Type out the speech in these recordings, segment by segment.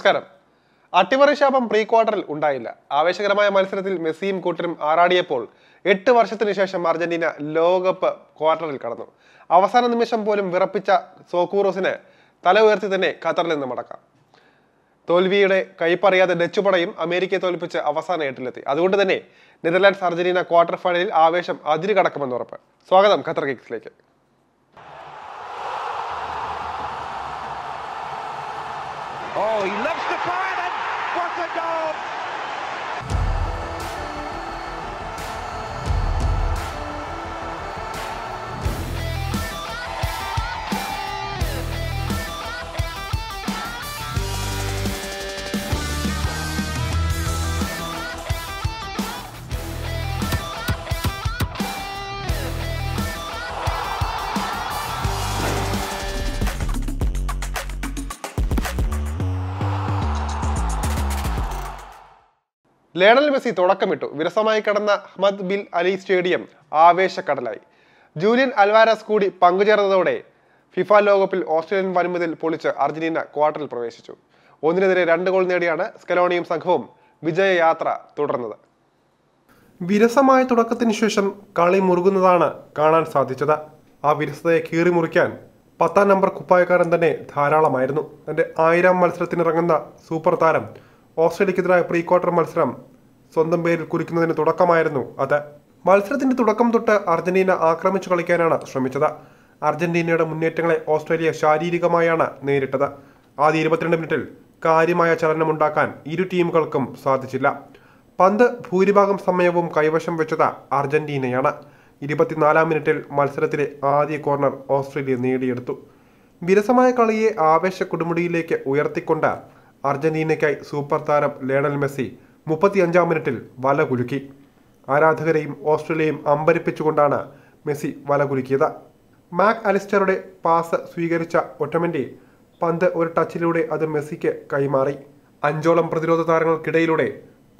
നമസ്കാരം. അട്ടിമറി ശാപം പ്രീ ക്വാർട്ടറിൽ ഉണ്ടായില്ല. ആവേശകരമായ മത്സരത്തിൽ മെസ്സിയും കൂട്ടരും ആറാടിയപ്പോൾ എട്ട് വർഷത്തിനു ശേഷം അർജന്റീന ലോകകപ്പ് ക്വാർട്ടറിൽ കടന്നു. അവസാന നിമിഷം പോലും വിറപ്പിച്ച സോക്കൂറോസിനെ തല ഉയർത്തി തന്നെ ഖത്തറിൽ നിന്ന് മടക്കാം. തോൽവിയുടെ കൈപ്പറിയാതെ ഡച്ച് പടയും അമേരിക്കയെ തോൽപ്പിച്ച് അവസാന എട്ടിലെത്തി. അതുകൊണ്ട് തന്നെ നെതർലാൻഡ്സ് അർജന്റീന ക്വാർട്ടർ ഫൈനലിൽ ആവേശം അതിര് കടക്കുമെന്ന് ഉറപ്പ്. സ്വാഗതം ഖത്തർ കിക്സിലേക്ക് Oh, he loves Lionel Messi തുടക്കമിട്ടു. വിരസമായി കടന്ന അഹമ്മദ് ബിൽ അലി സ്റ്റേഡിയം ആവേശക്കടലായി. ജൂലിയൻ അൽവാരസ് കൂടി പങ്കുചേർന്നതോടെ ഫിഫ ലോകകപ്പിൽ ഓസ്ട്രേലിയൻ വൻമുതൽ പൊളിച്ച് അർജന്റീന ക്വാർട്ടറിൽ പ്രവേശിച്ചു. ഒന്നിനെതിരെ രണ്ട് ഗോൾ നേടിയാണ് സ്കലോണിയും സംഘവും വിജയയാത്ര തുടർന്നത്. വിരസമായ തുടക്കത്തിന് ശേഷം കളി മുറുകുന്നതാണ് കാണാൻ സാധിച്ചത്. ആ വിരസതയെ കീറി മുറിക്കാൻ പത്താം നമ്പർ കുപ്പായക്കാരൻ തന്നെ ധാരാളമായിരുന്നു. തന്റെ ആയിരം മത്സരത്തിനിറങ്ങുന്ന സൂപ്പർ താരം ഓസ്ട്രേലിയക്കെതിരായ പ്രീ ക്വാർട്ടർ മത്സരം സ്വന്തം പേരിൽ കുറിക്കുന്നതിന് തുടക്കമായിരുന്നു അത്. മത്സരത്തിന്റെ തുടക്കം തൊട്ട് അർജന്റീന ആക്രമിച്ചു കളിക്കാനാണ് ശ്രമിച്ചത്. അർജന്റീനയുടെ മുന്നേറ്റങ്ങളെ ഓസ്ട്രേലിയ ശാരീരികമായാണ് നേരിട്ടത്. ആദ്യ ഇരുപത്തിരണ്ട് മിനിറ്റിൽ കാര്യമായ ചലനമുണ്ടാക്കാൻ ഇരു ടീമുകൾക്കും സാധിച്ചില്ല. പന്ത് ഭൂരിഭാഗം സമയവും കൈവശം വെച്ചത് അർജന്റീനയാണ്. ഇരുപത്തിനാലാം മിനിറ്റിൽ മത്സരത്തിലെ ആദ്യ കോർണർ ഓസ്ട്രേലിയ നേടിയെടുത്തു. വിരസമായ കളിയെ ആവേശ കൊടുമുടിയിലേക്ക് ഉയർത്തിക്കൊണ്ട് അർജന്റീനയ്ക്കായി സൂപ്പർ താരം ലേണൽ മെസ്സി മുപ്പത്തിയഞ്ചാം മിനിറ്റിൽ വല കുലുക്കി. ആരാധകരെയും ഓസ്ട്രേലിയയും അമ്പരിപ്പിച്ചുകൊണ്ടാണ് മെസ്സി വല കുലുക്കിയത്. മാക് അലിസ്റ്ററുടെ പാസ് സ്വീകരിച്ച ഒറ്റമന്റെ പന്ത് ഒരു ടച്ചിലൂടെ അത് മെസ്സിക്ക് കൈമാറി. അഞ്ചോളം പ്രതിരോധ താരങ്ങൾക്കിടയിലൂടെ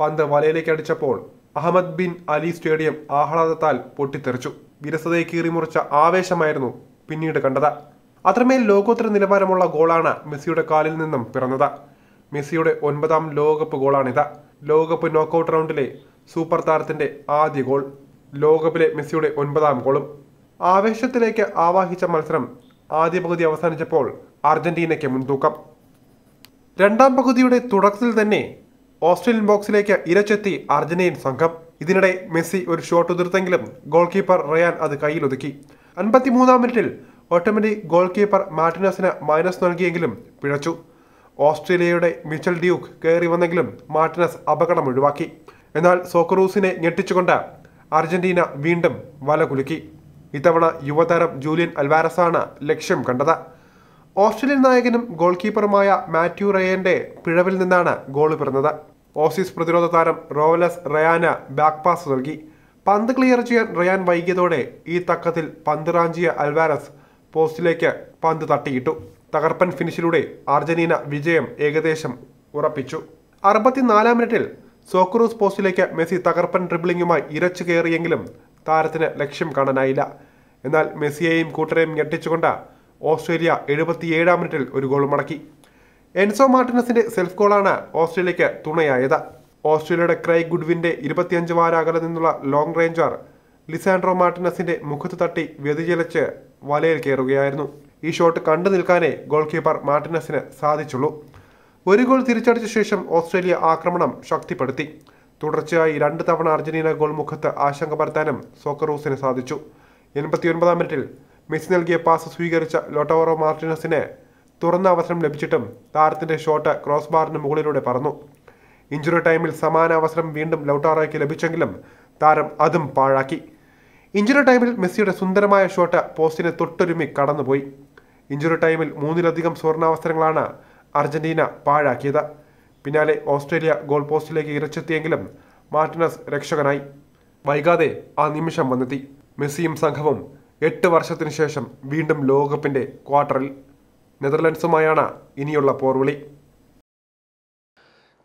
പന്ത് വലയിലേക്ക് അടിച്ചപ്പോൾ അഹമ്മദ് ബിൻ അലി സ്റ്റേഡിയം ആഹ്ലാദത്താൽ പൊട്ടിത്തെറിച്ചു. വിരസതയെ കീറിമുറിച്ച ആവേശമായിരുന്നു പിന്നീട് കണ്ടത്. അത്രമേൽ ലോകോത്തര നിലവാരമുള്ള ഗോളാണ് മെസ്സിയുടെ കാലിൽ നിന്നും പിറന്നത്. മെസ്സിയുടെ ഒൻപതാം ലോകകപ്പ് ഗോളാണിത്. ലോകകപ്പ് നോക്കൌട്ട് റൗണ്ടിലെ സൂപ്പർ താരത്തിന്റെ ആദ്യ ഗോൾ ലോകകപ്പിലെ മെസ്സിയുടെ ഒൻപതാം ഗോളും ആവേശത്തിലേക്ക് ആവാഹിച്ച മത്സരം ആദ്യ പകുതി അവസാനിച്ചപ്പോൾ അർജന്റീനയ്ക്ക് മുൻതൂക്കം. രണ്ടാം പകുതിയുടെ തുടക്കത്തിൽ തന്നെ ഓസ്ട്രേലിയൻ ബോക്സിലേക്ക് ഇരച്ചെത്തി അർജന്റീൻ സംഘം. ഇതിനിടെ മെസ്സി ഒരു ഷോട്ട് ഉതിർത്തെങ്കിലും ഗോൾ കീപ്പർ റയാൻ അത് കയ്യിലൊതുക്കി അൻപത്തിമൂന്നാം മിനിറ്റിൽ ഓട്ടോമാറ്റിക് ഗോൾ കീപ്പർ മാർട്ടിനസിന് മൈനസ് നൽകിയെങ്കിലും പിഴച്ചു. ഓസ്ട്രേലിയയുടെ മിച്ചൽ ഡ്യൂക്ക് കയറി വന്നെങ്കിലും മാർട്ടിനസ് അപകടം ഒഴിവാക്കി. എന്നാൽ സോക്കറൂസിനെ ഞെട്ടിച്ചുകൊണ്ട് അർജന്റീന വീണ്ടും വല കുലുക്കി. ഇത്തവണ യുവതാരം ജൂലിയൻ അൽവാരസാണ് ലക്ഷ്യം കണ്ടത്. ഓസ്ട്രേലിയൻ നായകനും ഗോൾ കീപ്പറുമായ മാത്യു റയന്റെ പിഴവിൽ നിന്നാണ് ഗോൾ പിറന്നത്. ഓസീസ് പ്രതിരോധ താരം റോവലസ് റയാന ബാക്ക് പാസ് നൽകി. പന്ത് ക്ലിയർ ചെയ്യാൻ റയാൻ വൈകിയതോടെ ഈ തക്കത്തിൽ പന്ത് റാഞ്ചിയ അൽവാരസ് പോസ്റ്റിലേക്ക് പന്ത് തട്ടിയിട്ടു. തകർപ്പൻ ഫിനിഷിലൂടെ അർജന്റീന വിജയം ഏകദേശം ഉറപ്പിച്ചു. അറുപത്തിനാലാം മിനിറ്റിൽ സോക്രൂസ് പോസ്റ്റിലേക്ക് മെസ്സി തകർപ്പൻ ഡ്രിബ്ലിംഗുമായി ഇരച്ചു കയറിയെങ്കിലും താരത്തിന് ലക്ഷ്യം കാണാനായില്ല. എന്നാൽ മെസ്സിയെയും കൂട്ടരെയും ഞെട്ടിച്ചുകൊണ്ട് ഓസ്ട്രേലിയ എഴുപത്തിയേഴാം മിനിറ്റിൽ ഒരു ഗോൾ മടക്കി. എൻസോ മാർട്ടിനസിന്റെ സെൽഫ് ഗോളാണ് ഓസ്ട്രേലിയക്ക് തുണയായത്. ഓസ്ട്രേലിയയുടെ ക്രൈ ഗുഡ്വിന്റെ ഇരുപത്തിയഞ്ച് വാര അകലെ നിന്നുള്ള ലോങ് റേഞ്ചർ ലിസാൻഡ്രോ മാർട്ടിനസിന്റെ മുഖത്ത് തട്ടി വ്യതിചലിച്ച് വലയിൽ കയറുകയായിരുന്നു. ഈ ഷോട്ട് കണ്ടു നിൽക്കാനേ ഗോൾ കീപ്പർ മാർട്ടിനസിന് സാധിച്ചുള്ളൂ. ഒരു ഗോൾ തിരിച്ചടിച്ച ശേഷം ഓസ്ട്രേലിയ ആക്രമണം ശക്തിപ്പെടുത്തി. തുടർച്ചയായി രണ്ട് തവണ അർജന്റീന ഗോൾ മുഖത്ത് ആശങ്ക പരത്താനും സോക്കറൂസിന് സാധിച്ചു. എൺപത്തിയൊൻപതാം മിനിറ്റിൽ മെസ്സി നൽകിയ പാസ് സ്വീകരിച്ച ലോട്ടോറോ മാർട്ടിനസിന് തുറന്ന അവസരം ലഭിച്ചിട്ടും താരത്തിന്റെ ഷോട്ട് ക്രോസ് ബാറിന് മുകളിലൂടെ പറന്നു. ഇഞ്ചുറി ടൈമിൽ സമാന അവസരം വീണ്ടും ലൗട്ടാറോയ്ക്ക് ലഭിച്ചെങ്കിലും താരം അതും പാഴാക്കി. ഇഞ്ചുറി ടൈമിൽ മെസ്സിയുടെ സുന്ദരമായ ഷോട്ട് പോസ്റ്റിനെ തൊട്ടൊരുമി കടന്നുപോയി. ഇഞ്ചുറി ടൈമിൽ മൂന്നിലധികം സുവർണാവസരങ്ങളാണ് അർജന്റീന പാഴാക്കിയത്. പിന്നാലെ ഓസ്ട്രേലിയ ഗോൾ പോസ്റ്റിലേക്ക് ഇരച്ചെത്തിയെങ്കിലും മാർട്ടിനസ് രക്ഷകനായി. വൈകാതെ ആ നിമിഷം വന്നെത്തി. മെസ്സിയും സംഘവും എട്ട് വർഷത്തിനു ശേഷം വീണ്ടും ലോകകപ്പിന്റെ ക്വാർട്ടറിൽ. നെതർലൻഡ്സുമായാണ് ഇനിയുള്ള പോർവിളി.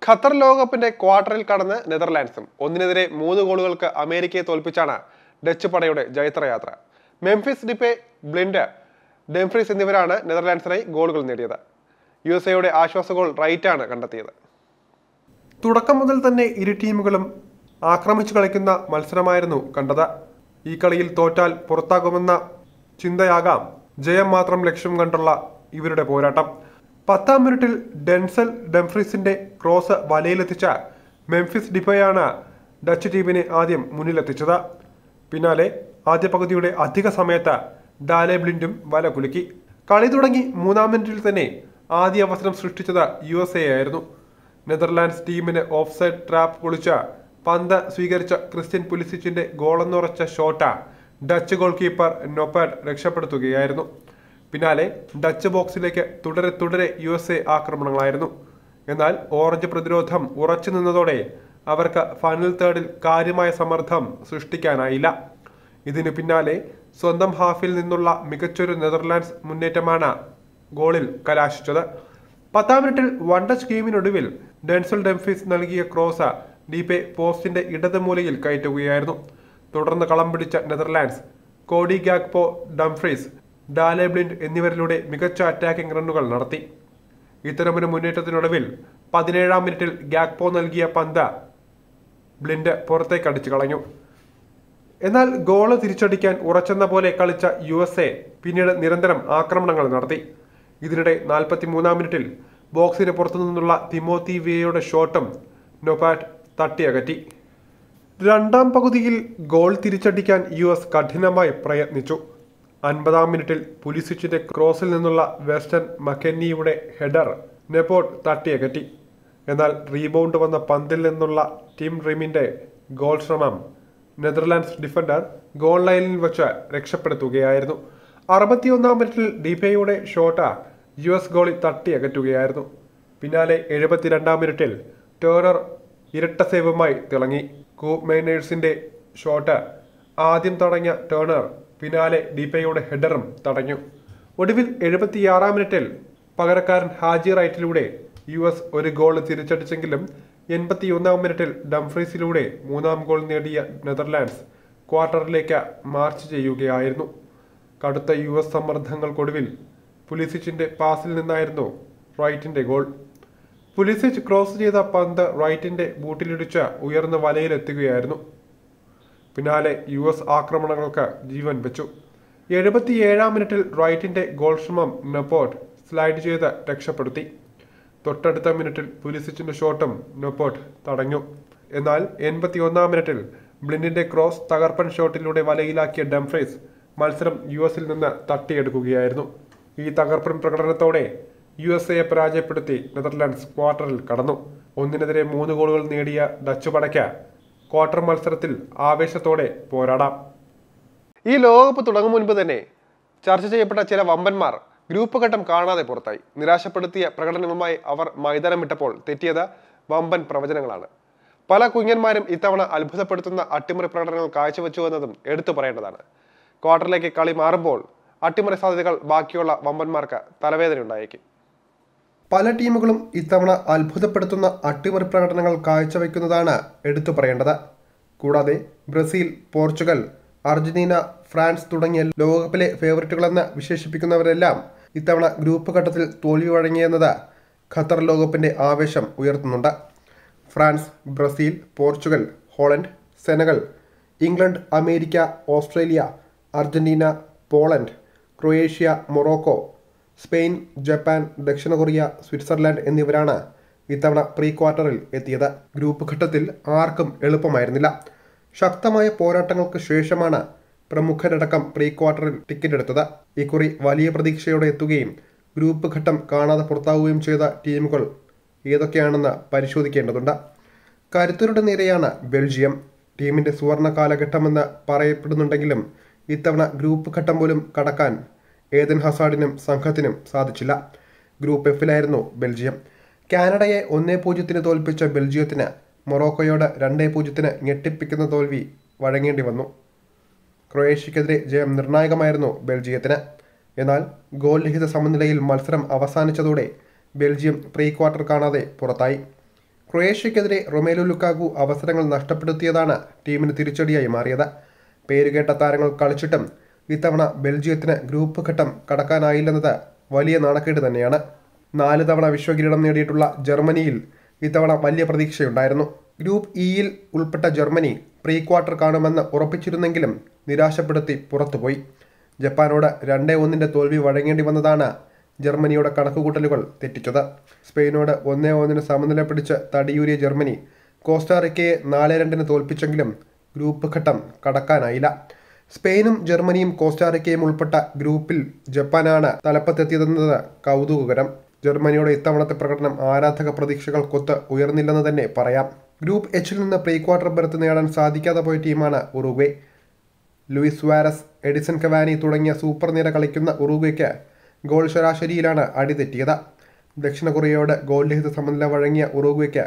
ഖത്തർ ലോകകപ്പിന്റെ ക്വാർട്ടറിൽ കടന്ന് നെതർലാൻഡ്സും ഒന്നിനെതിരെ മൂന്ന് ഗോളുകൾക്ക് അമേരിക്കയെ തോൽപ്പിച്ചാണ് ഡച്ച് പടയുടെ ജൈത്രയാത്ര മെംഫിസ് ഡിപ്പെ ബ്ലിൻഡ് ഡെംഫ്രീസ് എന്നിവരാണ് നെതർലാൻഡ്സിനായി ഗോളുകൾ നേടിയത്. യു എസ് എയുടെ ആശ്വാസ ഗോൾ റൈറ്റാണ് കണ്ടെത്തിയത്. തുടക്കം മുതൽ തന്നെ ഇരു ടീമുകളും ആക്രമിച്ചു കളിക്കുന്ന മത്സരമായിരുന്നു കണ്ടത്. ഈ കളിയിൽ തോറ്റാൽ പുറത്താകുമെന്ന ചിന്തയാകാം ജയം മാത്രം ലക്ഷ്യം കണ്ടുള്ള ഇവരുടെ പോരാട്ടം. പത്താം മിനിറ്റിൽ ഡെൻസൽ ഡെംഫ്രീസിന്റെ ക്രോസ് വലയിലെത്തിച്ച മെംഫിസ് ഡിപ്പോയാണ് ഡച്ച് ടീമിനെ ആദ്യം മുന്നിലെത്തിച്ചത്. പിന്നാലെ ആദ്യ പകുതിയുടെ അധിക സമയത്ത് ഡാലെ ബ്ലിൻഡും വല കുലുക്കി. കളി തുടങ്ങി മൂന്നാം മിനിറ്റിൽ തന്നെ ആദ്യ അവസരം സൃഷ്ടിച്ചത് യു എസ് എ ആയിരുന്നു. നെതർലാൻഡ്സ് ടീമിന് ഓഫ് സൈഡ് ട്രാപ്പ് പൊളിച്ച പന്ത് സ്വീകരിച്ച ക്രിസ്ത്യൻ പുലിസിച്ചിന്റെ ഗോളെന്നുറച്ച shot Dutch goalkeeper Noppert രക്ഷപ്പെടുത്തുകയായിരുന്നു. പിന്നാലെ ഡച്ച് ബോക്സിലേക്ക് തുടരെ തുടരെ യു എസ് എ ആക്രമണങ്ങളായിരുന്നു. എന്നാൽ ഓറഞ്ച് പ്രതിരോധം ഉറച്ചു നിന്നതോടെ അവർക്ക് ഫൈനൽ തേർഡിൽ കാര്യമായ സമ്മർദ്ദം സൃഷ്ടിക്കാനായില്ല. ഇതിനു പിന്നാലെ സ്വന്തം ഹാഫിൽ നിന്നുള്ള മികച്ചൊരു നെതർലാൻഡ്സ് മുന്നേറ്റമാണ് ഗോളിൽ കലാശിച്ചത്. പത്താം മിനിറ്റിൽ വൺ ടച്ച് ഗെയിമിനൊടുവിൽ ഡെൻസൽ ഡെംഫീസ് നൽകിയ ക്രോസ് ഡീപെ പോസ്റ്റിന്റെ ഇടത് മൂലയിൽ കയറ്റുകയായിരുന്നു. തുടർന്ന് കളം പിടിച്ച Netherlands Cody Gakpo Dumfries Daley Blind എന്നിവരിലൂടെ മികച്ച അറ്റാക്കിംഗ് റണ്ണുകൾ നടത്തി. ഇത്തരമൊരു മുന്നേറ്റത്തിനൊടുവിൽ പതിനേഴാം മിനിറ്റിൽ ഗാക്പോ നൽകിയ പന്ത ബ്ലിൻഡ് പുറത്തേക്കടിച്ചു കളഞ്ഞു എന്നാൽ ഗോൾ തിരിച്ചടിക്കാൻ ഉറച്ചെന്ന പോലെ കളിച്ച യു എസ് എ പിന്നീട് നിരന്തരം ആക്രമണങ്ങൾ നടത്തി. ഇതിനിടെ നാൽപ്പത്തി മൂന്നാം മിനിറ്റിൽ ബോക്സിന് പുറത്തു നിന്നുള്ള തിമോത്തി വിയയുടെ ഷോട്ടും നൊപാറ്റ് തട്ടിയകറ്റി. രണ്ടാം പകുതിയിൽ ഗോൾ തിരിച്ചടിക്കാൻ യു എസ് കഠിനമായി പ്രയത്നിച്ചു. അൻപതാം മിനിറ്റിൽ പുലിസിച്ചിന്റെ ക്രോസിൽ നിന്നുള്ള വെസ്റ്റേൺ മക്കെന്നിയുടെ ഹെഡർ നെപ്പോട്ട് തട്ടിയകറ്റി. എന്നാൽ റീബൗണ്ട് വന്ന പന്തിൽ നിന്നുള്ള ടിം റിമിന്റെ ഗോൾ ശ്രമം നെതർലാൻഡ്സ് ഡിഫൻഡർ ഗോൾ ലൈനിൽ വച്ച് രക്ഷപ്പെടുത്തുകയായിരുന്നു. അറുപത്തിയൊന്നാം മിനിറ്റിൽ ഡിപെയുടെ ഷോട്ട് യു എസ് ഗോളി തട്ടിയകറ്റുകയായിരുന്നു. പിന്നാലെ എഴുപത്തിരണ്ടാം മിനിറ്റിൽ ടേണർ ഇരട്ട സേവുമായി തിളങ്ങി. കൂപ്പ് ഷോട്ട് ആദ്യം തടഞ്ഞ ടേണർ പിന്നാലെ ഡിപെയുടെ ഹെഡറും തടഞ്ഞു. ഒടുവിൽ എഴുപത്തിയാറാം മിനിറ്റിൽ പകരക്കാരൻ ഹാജി റൈറ്റിലൂടെ യു എസ് ഒരു ഗോൾ തിരിച്ചടിച്ചെങ്കിലും എൺപത്തിയൊന്നാം മിനിറ്റിൽ ഡംഫ്രീസിലൂടെ മൂന്നാം ഗോൾ നേടിയ നെതർലാൻഡ്സ് ക്വാർട്ടറിലേക്ക് മാർച്ച് ചെയ്യുകയായിരുന്നു. കടുത്ത യു എസ് സമ്മർദ്ദങ്ങൾക്കൊടുവിൽ പുലിസിച്ചിന്റെ പാസിൽ നിന്നായിരുന്നു റൈറ്റിന്റെ ഗോൾ. പുലിസിച്ച് ക്രോസ് ചെയ്ത പന്ത് റൈറ്റിന്റെ ബൂട്ടിലിടിച്ച ഉയർന്ന വലയിലെത്തുകയായിരുന്നു. പിന്നാലെ യു എസ് ആക്രമണങ്ങൾക്ക് ജീവൻ വെച്ചു. എഴുപത്തിയേഴാം മിനിറ്റിൽ റൈറ്റിന്റെ ഗോൾ ശ്രമം നെപ്പോർട്ട് സ്ലൈഡ് ചെയ്ത് രക്ഷപ്പെടുത്തി. തൊട്ടടുത്ത മിനിറ്റിൽ പുലിസിച്ചിന്റെ ഷോട്ടും നൊപ്പോട്ട് തടഞ്ഞു. എന്നാൽ എൺപത്തി ഒന്നാം മിനിറ്റിൽ ബ്ലിൻഡിന്റെ ക്രോസ് തകർപ്പൻ ഷോട്ടിലൂടെ വലയിലാക്കിയ ഡംഫ്രീസ് മത്സരം യു എസിൽ നിന്ന് തട്ടിയെടുക്കുകയായിരുന്നു. ഈ തകർപ്പൻ പ്രകടനത്തോടെ യു എസ് എയെ പരാജയപ്പെടുത്തി നെതർലാൻഡ്സ് ക്വാർട്ടറിൽ കടന്നു. ഒന്നിനെതിരെ മൂന്ന് ഗോളുകൾ നേടിയ ഡച്ച് പടയ്ക്ക ക്വാർട്ടർ മത്സരത്തിൽ ആവേശത്തോടെ പോരാടാം. ഈ ലോകകപ്പ് തുടങ്ങും മുൻപ് തന്നെ ചർച്ച ചെയ്യപ്പെട്ട ചില വമ്പന്മാർ ഗ്രൂപ്പ് ഘട്ടം കാണാതെ പുറത്തായി. നിരാശപ്പെടുത്തിയ പ്രകടനവുമായി അവർ മൈതാനം വിട്ടപ്പോൾ തെറ്റിയത് വമ്പൻ പ്രവചനങ്ങളാണ്. പല കുഞ്ഞന്മാരും ഇത്തവണ അത്ഭുതപ്പെടുത്തുന്ന അട്ടിമറി പ്രകടനങ്ങൾ കാഴ്ചവെച്ചു എന്നതും എടുത്തു പറയേണ്ടതാണ്. ക്വാർട്ടറിലേക്ക് കളി മാറുമ്പോൾ അട്ടിമറി സാധ്യതകൾ ബാക്കിയുള്ള വമ്പന്മാർക്ക് തലവേദന ഉണ്ടായേക്കും പല ടീമുകളും ഇത്തവണ അത്ഭുതപ്പെടുത്തുന്ന അട്ടിമറി പ്രകടനങ്ങൾ കാഴ്ചവെക്കുന്നതാണ് എടുത്തു പറയേണ്ടത്. കൂടാതെ ബ്രസീൽ പോർച്ചുഗൽ അർജന്റീന ഫ്രാൻസ് തുടങ്ങിയ ലോകകപ്പിലെ ഫേവറിറ്റുകളെന്ന് വിശേഷിപ്പിക്കുന്നവരെല്ലാം ഇത്തവണ ഗ്രൂപ്പ് ഘട്ടത്തിൽ തോൽവി വഴങ്ങിയെന്നത് ഖത്തർ ലോകകപ്പിന്റെ ആവേശം ഉയർത്തുന്നുണ്ട്. France Brazil Portugal Holland Senegal England America Australia Argentina Poland Croatia Morocco Spain Japan ദക്ഷിണ കൊറിയ സ്വിറ്റ്സർലാൻഡ് എന്നിവരാണ് ഇത്തവണ പ്രീ ക്വാർട്ടറിൽ എത്തിയത്. ഗ്രൂപ്പ് ഘട്ടത്തിൽ ആർക്കും എളുപ്പമായിരുന്നില്ല. ശക്തമായ പോരാട്ടങ്ങൾക്ക് ശേഷമാണ് പ്രമുഖരടക്കം പ്രീ ക്വാർട്ടറിൽ ടിക്കറ്റ് എടുത്തത്. ഇക്കുറി വലിയ പ്രതീക്ഷയോടെ എത്തുകയും ഗ്രൂപ്പ് ഘട്ടം കാണാതെ പുറത്താവുകയും ചെയ്ത ടീമുകൾ ഏതൊക്കെയാണെന്ന് പരിശോധിക്കേണ്ടതുണ്ട്. കരുത്തരുടെ നേരെയാണ് ബെൽജിയം. ടീമിന്റെ സുവർണ കാലഘട്ടമെന്ന് പറയപ്പെടുന്നുണ്ടെങ്കിലും ഇത്തവണ ഗ്രൂപ്പ് ഘട്ടം പോലും കടക്കാൻ ഏതൻ ഹസാഡിനും സംഘത്തിനും സാധിച്ചില്ല. ഗ്രൂപ്പ് എഫിലായിരുന്നു ബെൽജിയം. കാനഡയെ ഒന്നേ പൂജ്യത്തിന് തോൽപ്പിച്ച ബെൽജിയത്തിന് മൊറോക്കോയോട് രണ്ടേ പൂജ്യത്തിന് ഞെട്ടിപ്പിക്കുന്ന തോൽവി വഴങ്ങേണ്ടി വന്നു. ക്രൊയേഷ്യക്കെതിരെ ജയം നിർണായകമായിരുന്നു ബെൽജിയത്തിന്. എന്നാൽ ഗോൾ രഹിത സമനിലയിൽ മത്സരം അവസാനിച്ചതോടെ ബെൽജിയം പ്രീ ക്വാർട്ടർ കാണാതെ പുറത്തായി. ക്രൊയേഷ്യക്കെതിരെ റൊമേലു ലുക്കാഗു അവസരങ്ങൾ നഷ്ടപ്പെടുത്തിയതാണ് ടീമിന് തിരിച്ചടിയായി മാറിയത്. പേരുകേട്ട താരങ്ങൾ കളിച്ചിട്ടും ഇത്തവണ ബെൽജിയത്തിന് ഗ്രൂപ്പ് ഘട്ടം കടക്കാനായില്ലെന്നത് വലിയ നാണക്കേട് തന്നെയാണ്. നാല് തവണ വിശ്വകിരീടം നേടിയിട്ടുള്ള ജർമ്മനിയിൽ ഇത്തവണ വലിയ പ്രതീക്ഷയുണ്ടായിരുന്നു. ഗ്രൂപ്പ് ഇയിൽ ഉൾപ്പെട്ട ജർമ്മനി പ്രീ ക്വാർട്ടർ കാണുമെന്ന് ഉറപ്പിച്ചിരുന്നെങ്കിലും നിരാശപ്പെടുത്തി പുറത്തുപോയി. ജപ്പാനോട് രണ്ടേ ഒന്നിന്റെ തോൽവി വഴങ്ങേണ്ടി വന്നതാണ് ജർമ്മനിയുടെ കണക്കുകൂട്ടലുകൾ തെറ്റിച്ചത്. സ്പെയിനോട് ഒന്നേ ഒന്നിന് സമനില പിടിച്ച് തടിയൂരിയ ജർമ്മനി കോസ്റ്റാറിക്കയെ നാല് രണ്ടിന് തോൽപ്പിച്ചെങ്കിലും ഗ്രൂപ്പ് ഘട്ടം കടക്കാനായില്ല. സ്പെയിനും ജർമ്മനിയും കോസ്റ്റാറിക്കയും ഉൾപ്പെട്ട ഗ്രൂപ്പിൽ ജപ്പാനാണ് തലപ്പത്തെത്തിയതെന്നത് കൗതുകകരം. ജർമ്മനിയുടെ ഇത്തവണത്തെ പ്രകടനം ആരാധക പ്രതീക്ഷകൾക്കൊത്ത് ഉയർന്നില്ലെന്ന് തന്നെ പറയാം. ഗ്രൂപ്പ് എച്ചിൽ നിന്ന് പ്രീ ക്വാർട്ടർ ബെർത്ത് നേടാൻ സാധിക്കാതെ പോയ ടീമാണ് Uruguay. Luis Suarez Edinson Cavani തുടങ്ങിയ സൂപ്പർ നിര കളിക്കുന്ന ഉറുഗ്വയ്ക്ക് ഗോൾ ശരാശരിയിലാണ് അടിതെറ്റിയത് ദക്ഷിണ കൊറിയയോട് ഗോൾ രഹിത സമനില വഴങ്ങിയ ഉറുഗ്വയ്ക്ക്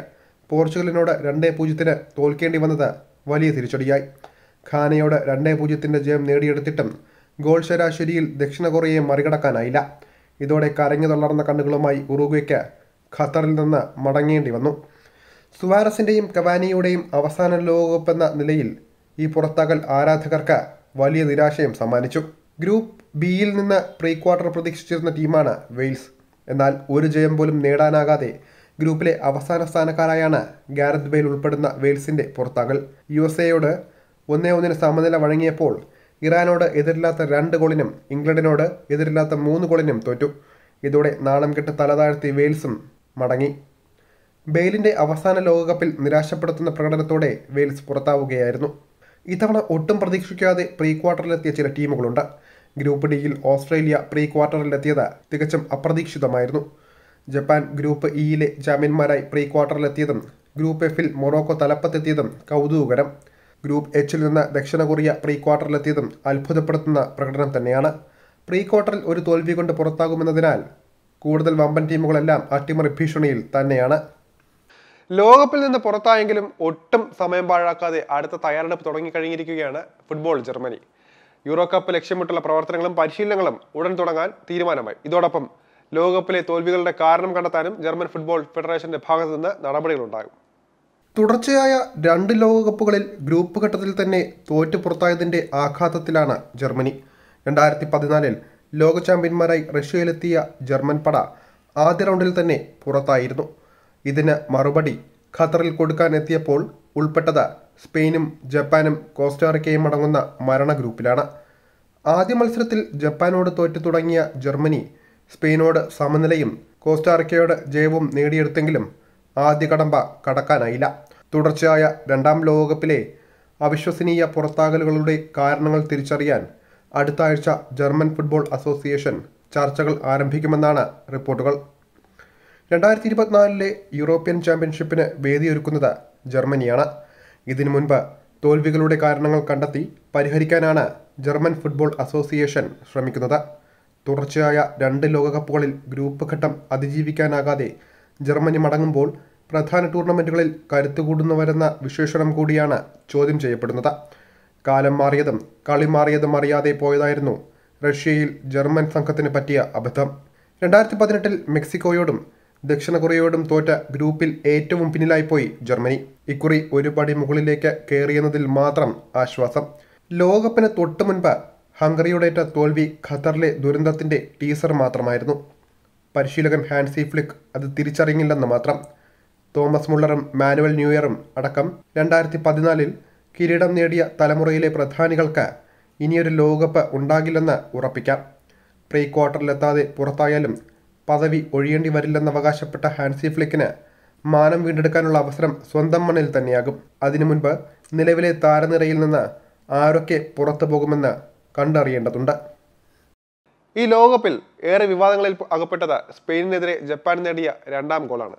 പോർച്ചുഗലിനോട് രണ്ടേ പൂജ്യത്തിന് തോൽക്കേണ്ടി വന്നത് വലിയ തിരിച്ചടിയായി. ഖാനയോട് രണ്ടേ പൂജ്യത്തിന്റെ ജയം നേടിയെടുത്തിട്ടും ഗോൾ ശരാശരിയിൽ ദക്ഷിണ കൊറിയയെ മറികടക്കാനായില്ല. ഇതോടെ കരഞ്ഞു തളർന്ന കണ്ണുകളുമായി ഉറുഗ്വയ്ക്ക് ഖത്തറിൽ നിന്ന് മടങ്ങേണ്ടി വന്നു. സുവാരസിന്റെയും കവാനിയുടെയും അവസാന ലോകകപ്പ് എന്ന നിലയിൽ ഈ പുറത്താകൽ ആരാധകർക്ക് വലിയ നിരാശയും സമ്മാനിച്ചു. ഗ്രൂപ്പ് ബിയിൽ നിന്ന് പ്രീ ക്വാർട്ടർ പ്രതീക്ഷിച്ചിരുന്ന ടീമാണ് വെയിൽസ്. എന്നാൽ ഒരു ജയം പോലും നേടാനാകാതെ ഗ്രൂപ്പിലെ അവസാന സ്ഥാനക്കാരായാണ് ഗാരത് ബെയിൽ ഉൾപ്പെടുന്ന വെയിൽസിന്റെ പുറത്താകൽ യു എസ് എയോട് ഒന്നേ ഒന്നിന് സമനില വഴങ്ങിയപ്പോൾ ഇറാനോട് എതിരില്ലാത്ത രണ്ട് ഗോളിനും ഇംഗ്ലണ്ടിനോട് എതിരില്ലാത്ത മൂന്ന് ഗോളിനും തോറ്റു. ഇതോടെ നാണം കെട്ട് തലതാഴ്ത്തി വെയിൽസും മടങ്ങി. ബെയിലിന്റെ അവസാന ലോകകപ്പിൽ നിരാശപ്പെടുത്തുന്ന പ്രകടനത്തോടെ വെയിൽസ് പുറത്താവുകയായിരുന്നു. ഇത്തവണ ഒട്ടും പ്രതീക്ഷിക്കാതെ പ്രീ ക്വാർട്ടറിലെത്തിയ ചില ടീമുകളുണ്ട്. ഗ്രൂപ്പ് ഡിയിൽ ഓസ്ട്രേലിയ പ്രീ ക്വാർട്ടറിലെത്തിയത് തികച്ചും അപ്രതീക്ഷിതമായിരുന്നു. ജപ്പാൻ ഗ്രൂപ്പ് ഇയിലെ ജാമ്യന്മാരായി പ്രീ ക്വാർട്ടറിലെത്തിയതും ഗ്രൂപ്പ് എഫിൽ മൊറോക്കോ തലപ്പത്തെത്തിയതും കൗതുകകരം. ഗ്രൂപ്പ് എച്ചിൽ നിന്ന് ദക്ഷിണ കൊറിയ പ്രീ ക്വാർട്ടറിലെത്തിയതും അത്ഭുതപ്പെടുത്തുന്ന പ്രകടനം തന്നെയാണ്. പ്രീ ക്വാർട്ടറിൽ ഒരു തോൽവി കൊണ്ട് പുറത്താകുമെന്നതിനാൽ കൂടുതൽ വമ്പൻ ടീമുകളെല്ലാം അട്ടിമറി ഭീഷണിയിൽ തന്നെയാണ്. ലോകകപ്പിൽ നിന്ന് പുറത്തായെങ്കിലും ഒട്ടും സമയം പാഴാക്കാതെ അടുത്ത തയ്യാറെടുപ്പ് തുടങ്ങിക്കഴിഞ്ഞിരിക്കുകയാണ് ഫുട്ബോൾ ജർമ്മനി. യൂറോ കപ്പ് ലക്ഷ്യമിട്ടുള്ള പ്രവർത്തനങ്ങളും പരിശീലനങ്ങളും ഉടൻ തുടങ്ങാൻ തീരുമാനമായി. ഇതോടൊപ്പം ലോകകപ്പിലെ തോൽവികളുടെ കാരണം കണ്ടെത്താനും ജർമ്മൻ ഫുട്ബോൾ ഫെഡറേഷന്റെ ഭാഗത്തുനിന്ന് നടപടികളുണ്ടാകും. തുടർച്ചയായ രണ്ട് ലോകകപ്പുകളിൽ ഗ്രൂപ്പ് ഘട്ടത്തിൽ തന്നെ തോറ്റു പുറത്തായതിന്റെ ആഘാതത്തിലാണ് ജർമ്മനി. രണ്ടായിരത്തി പതിനാലിൽ ലോക ചാമ്പ്യന്മാരായി റഷ്യയിലെത്തിയ ജർമ്മൻ പട ആദ്യ റൗണ്ടിൽ തന്നെ പുറത്തായിരുന്നു. ഇതിന് മറുപടി ഖത്തറിൽ കൊടുക്കാൻ എത്തിയപ്പോൾ ഉൾപ്പെട്ടത് സ്പെയിനും ജപ്പാനും കോസ്റ്റാറിക്കയും അടങ്ങുന്ന മരണ ഗ്രൂപ്പിലാണ്. ആദ്യ മത്സരത്തിൽ ജപ്പാനോട് തോറ്റു തുടങ്ങിയ ജർമ്മനി സ്പെയിനോട് സമനിലയും കോസ്റ്റാറിക്കയോട് ജയവും നേടിയെടുത്തെങ്കിലും ആദ്യ കടമ്പ കടക്കാനായില്ല. തുടർച്ചയായ രണ്ടാം ലോകകപ്പിലെ അവിശ്വസനീയ പുറത്താകലുകളുടെ കാരണങ്ങൾ തിരിച്ചറിയാൻ അടുത്ത ആഴ്ച ജർമ്മൻ ഫുട്ബോൾ അസോസിയേഷൻ ചർച്ചകൾ ആരംഭിക്കുമെന്നാണ് റിപ്പോർട്ടുകൾ. രണ്ടായിരത്തി ഇരുപത്തിനാലിലെ യൂറോപ്യൻ ചാമ്പ്യൻഷിപ്പിന് വേദിയൊരുക്കുന്നത് ജർമ്മനിയാണ്. ഇതിനു മുൻപ് തോൽവികളുടെ കാരണങ്ങൾ കണ്ടെത്തി പരിഹരിക്കാനാണ് ജർമ്മൻ ഫുട്ബോൾ അസോസിയേഷൻ ശ്രമിക്കുന്നത്. തുടർച്ചയായ രണ്ട് ലോകകപ്പുകളിൽ ഗ്രൂപ്പ് ഘട്ടം അതിജീവിക്കാനാകാതെ ജർമ്മനി മടങ്ങുമ്പോൾ പ്രധാന ടൂർണമെന്റുകളിൽ കരുത്തുകൂടുന്നു വരുന്ന വിശേഷണം കൂടിയാണ് ചോദ്യം ചെയ്യപ്പെടുന്നത്. കാലം മാറിയതും കളി മാറിയതും അറിയാതെ പോയതായിരുന്നു റഷ്യയിൽ ജർമ്മൻ സംഘത്തിന് പറ്റിയ അബദ്ധം. രണ്ടായിരത്തി പതിനെട്ടിൽ മെക്സിക്കോയോടും ദക്ഷിണ കൊറിയയോടും തോറ്റ ഗ്രൂപ്പിൽ ഏറ്റവും പിന്നിലായിപ്പോയി ജർമ്മനി. ഇക്കുറി ഒരു പടി മുകളിലേക്ക് കയറിയെന്നതിൽ മാത്രം ആശ്വാസം. ലോകകപ്പിന് തൊട്ടു മുൻപ് ഹംഗറിയുടേറ്റ തോൽവി ഖത്തറിലെ ദുരന്തത്തിന്റെ ടീസർ മാത്രമായിരുന്നു. പരിശീലകൻ ഹാൻസി ഫ്ലിക്ക് അത് തിരിച്ചറിഞ്ഞില്ലെന്ന് മാത്രം. തോമസ് മുള്ളറും മാനുവൽ ന്യൂയറും അടക്കം രണ്ടായിരത്തി പതിനാലിൽ കിരീടം നേടിയ തലമുറയിലെ പ്രധാനികൾക്ക് ഇനിയൊരു ലോകകപ്പ് ഉണ്ടാകില്ലെന്ന് ഉറപ്പിക്കാം. പ്രീ ക്വാർട്ടറിലെത്താതെ പുറത്തായാലും പദവി ഒഴിയേണ്ടി വരില്ലെന്ന് അവകാശപ്പെട്ട ഹാൻസി ഫ്ലിക്കിന് മാനം വീണ്ടെടുക്കാനുള്ള അവസരം സ്വന്തം മണ്ണിൽ തന്നെയാകും. അതിനു മുൻപ് നിലവിലെ താരനിരയിൽ നിന്ന് ആരൊക്കെ പുറത്തു പോകുമെന്ന് കണ്ടറിയേണ്ടതുണ്ട്. ഈ ലോകകപ്പിൽ ഏറെ വിവാദങ്ങളിൽ അകപ്പെട്ടത് സ്പെയിനിനെതിരെ ജപ്പാൻ നേടിയ രണ്ടാം ഗോളാണ്.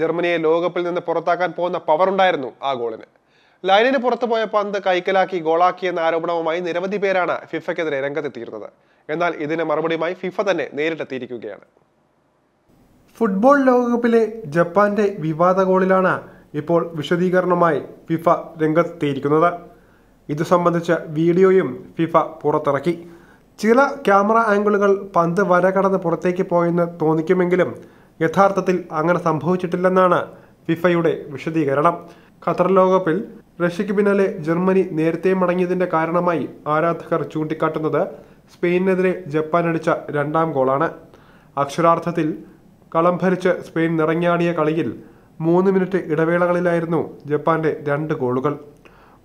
ജർമ്മനിയെ ലോകകപ്പിൽ നിന്ന് പുറത്താക്കാൻ പോകുന്ന പവർ ഉണ്ടായിരുന്നു ആ ഗോളിന്. ലൈനിന് പുറത്തു പോയ പന്ത് കൈക്കലാക്കി ഗോളാക്കിയെന്ന ആരോപണവുമായി നിരവധി പേരാണ് ഫിഫയ്ക്കെതിരെ രംഗത്തെത്തിയിരുന്നത്. എന്നാൽ ഇതിന് മറുപടിയുമായി ഫിഫ തന്നെ നേരിട്ടെത്തിയിരിക്കുകയാണ്. ഫുട്ബോൾ ലോകകപ്പിലെ ജപ്പാന്റെ വിവാദ ഗോളിലാണ് ഇപ്പോൾ വിശദീകരണമായി ഫിഫ രംഗത്തെത്തിയിരിക്കുന്നത്. ഇത് സംബന്ധിച്ച വീഡിയോയും ഫിഫ പുറത്തിറക്കി. ചില ക്യാമറ ആംഗിളുകൾ പന്ത് വര കടന്ന് പുറത്തേക്ക് പോയെന്ന് തോന്നിക്കുമെങ്കിലും യഥാർത്ഥത്തിൽ അങ്ങനെ സംഭവിച്ചിട്ടില്ലെന്നാണ് ഫിഫയുടെ വിശദീകരണം. ഖത്തർ ലോകകപ്പിൽ റഷ്യയ്ക്ക് പിന്നാലെ ജർമ്മനി നേരത്തെ മടങ്ങിയതിന്റെ കാരണമായി ആരാധകർ ചൂണ്ടിക്കാട്ടുന്നത് സ്പെയിനിനെതിരെ ജപ്പാൻ അടിച്ച രണ്ടാം ഗോളാണ്. അക്ഷരാർത്ഥത്തിൽ കളം ഭരിച്ച് സ്പെയിൻ നിറഞ്ഞാടിയ കളിയിൽ മൂന്ന് മിനിറ്റ് ഇടവേളകളിലായിരുന്നു ജപ്പാന്റെ രണ്ട് ഗോളുകൾ.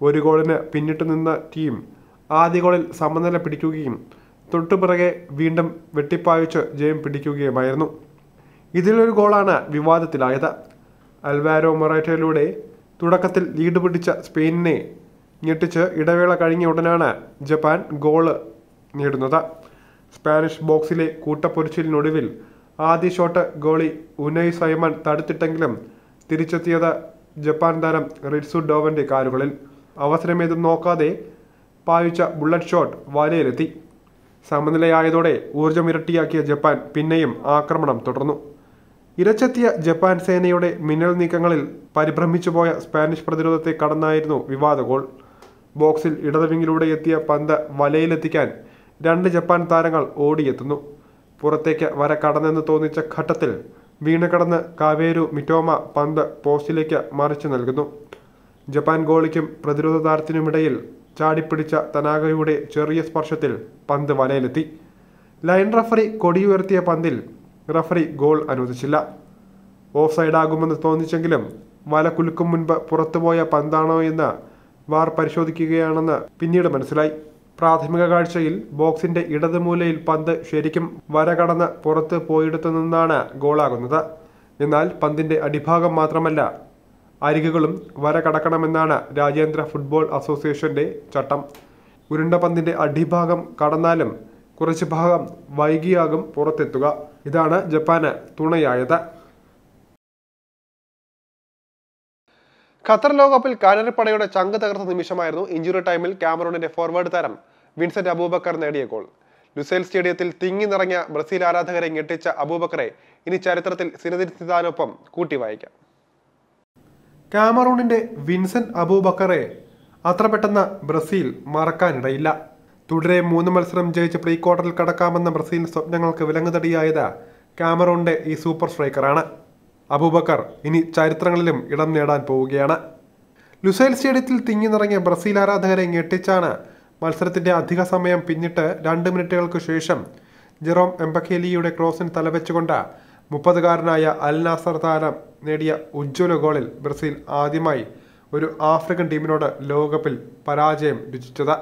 ഒരു ഗോളിന് പിന്നിട്ട് നിന്ന ടീം ആദ്യ ഗോളിൽ സമനില പിടിക്കുകയും തൊട്ടുപിറകെ വീണ്ടും വെട്ടിപ്പായച്ച് ജയം പിടിക്കുകയുമായിരുന്നു. ഇതിലൊരു ഗോളാണ് വിവാദത്തിലായത്. അൽവാരോ മൊറാറ്റയിലൂടെ തുടക്കത്തിൽ ലീഡ് പിടിച്ച സ്പെയിനിനെ ഞെട്ടിച്ച് ഇടവേള കഴിഞ്ഞ ഉടനാണ് ജപ്പാൻ ഗോൾ നേടുന്നത്. സ്പാനിഷ് ബോക്സിലെ കൂട്ടപ്പൊരിച്ചിലിനൊടുവിൽ ആദ്യ ഷോട്ട് ഗോളി ഉനൈ സൈമൺ തടുത്തിട്ടെങ്കിലും തിരിച്ചെത്തിയത് ജപ്പാൻ താരം റിറ്റ്സു ഡോവന്റെ കാലുകളിൽ. അവസരമേതും നോക്കാതെ പായിച്ച ബുള്ളറ്റ് ഷോട്ട് വലയിലെത്തി. സമനിലയായതോടെ ഊർജമിരട്ടിയാക്കിയ ജപ്പാൻ പിന്നെയും ആക്രമണം തുടർന്നു. ഇരച്ചെത്തിയ ജപ്പാൻ സേനയുടെ മിന്നൽ നീക്കങ്ങളിൽ പരിഭ്രമിച്ചുപോയ സ്പാനിഷ് പ്രതിരോധത്തെ കടന്നായിരുന്നു വിവാദ ഗോൾ. ബോക്സിൽ ഇടതുവിങ്ങിലൂടെ എത്തിയ പന്ത് വലയിലെത്തിക്കാൻ രണ്ട് ജപ്പാൻ താരങ്ങൾ ഓടിയെത്തുന്നു. പുറത്തേക്ക് വര കടന്നെന്ന് തോന്നിച്ച ഘട്ടത്തിൽ വീണുകടന്ന് കാവേരു മിറ്റോമ പന്ത് പോസ്റ്റിലേക്ക് മറിച്ചു നൽകുന്നു. ജപ്പാൻ ഗോളിക്കും പ്രതിരോധ താരത്തിനുമിടയിൽ ചാടിപ്പിടിച്ച തനാഗയുടെ ചെറിയ സ്പർശത്തിൽ പന്ത് വലയിലെത്തി. ലൈൻ റഫറി കൊടിയുയർത്തിയ പന്തിൽ റഫറി ഗോൾ അനുവദിച്ചില്ല. ഓഫ് സൈഡാകുമെന്ന് തോന്നിച്ചെങ്കിലും വല കുലുക്കും മുൻപ് പുറത്തുപോയ പന്താണോ എന്ന് വാർ പരിശോധിക്കുകയാണെന്ന് പിന്നീട് മനസ്സിലായി. പ്രാഥമിക കാഴ്ചയിൽ ബോക്സിന്റെ ഇടതുമൂലയിൽ പന്ത് ശരിക്കും വര കടന്ന് പുറത്ത് പോയിടത്തു നിന്നാണ് ഗോളാകുന്നത്. എന്നാൽ പന്തിന്റെ അടിഭാഗം മാത്രമല്ല അരികുകളും വര കടക്കണമെന്നാണ് രാജ്യാന്തര ഫുട്ബോൾ അസോസിയേഷന്റെ ചട്ടം. ഉരുണ്ട പന്തിന്റെ അടിഭാഗം കടന്നാലും കുറച്ച് ഭാഗം വൈകിയാകും പുറത്തെത്തുക. ഇതാണ് ജപ്പാന് തുണയായത്. ഖത്തർ ലോകകപ്പിൽ കാനറിപ്പടയുടെ ചങ്ക് തകർത്ത നിമിഷമായിരുന്നു ഇഞ്ചുറി ടൈമിൽ ക്യാമറോണിന്റെ ഫോർവേഡ് താരം വിൻസെന്റ് അബൂബക്കർ നേടിയ ഗോൾ. ലുസൈൽ സ്റ്റേഡിയത്തിൽ തിങ്ങി നിറഞ്ഞ ബ്രസീൽ ആരാധകരെ ഞെട്ടിച്ച അബൂബക്കറെ ഇനി ചരിത്രത്തിൽ സിനദിൻ സിദാനൊപ്പം കൂട്ടി വായിക്കാം കാമറൂണിന്റെ വിൻസെന്റ് അബൂബക്കറെ അത്ര പെട്ടെന്ന് ബ്രസീൽ മറക്കാനിടയില്ല. തുടരെ മൂന്ന് മത്സരം ജയിച്ച് പ്രീ ക്വാർട്ടറിൽ കടക്കാമെന്ന ബ്രസീൽ സ്വപ്നങ്ങൾക്ക് വിലങ്ങുതടിയായത് കാമറൂണിന്റെ ഈ സൂപ്പർ സ്ട്രൈക്കറാണ്. അബൂബക്കർ ഇനി ചരിത്രങ്ങളിലും ഇടം നേടാൻ പോവുകയാണ്. ലുസൈൽ സ്റ്റേഡിയത്തിൽ തിങ്ങി നിറങ്ങിയ ബ്രസീൽ ആരാധകരെ ഞെട്ടിച്ചാണ് മത്സരത്തിന്റെ അധിക സമയം പിന്നിട്ട് രണ്ട് മിനിറ്റുകൾക്ക് ശേഷം ജെറോം എംബക്കേലിയുടെ ക്രോസിന് തലവെച്ചുകൊണ്ട് മുപ്പതുകാരനായ അൽ നാസർ താരം നേടിയ ഉജ്ജ്വല ഗോളിൽ ബ്രസീൽ ആദ്യമായി ഒരു ആഫ്രിക്കൻ ടീമിനോട് ലോകകപ്പിൽ പരാജയം രുചിച്ചത്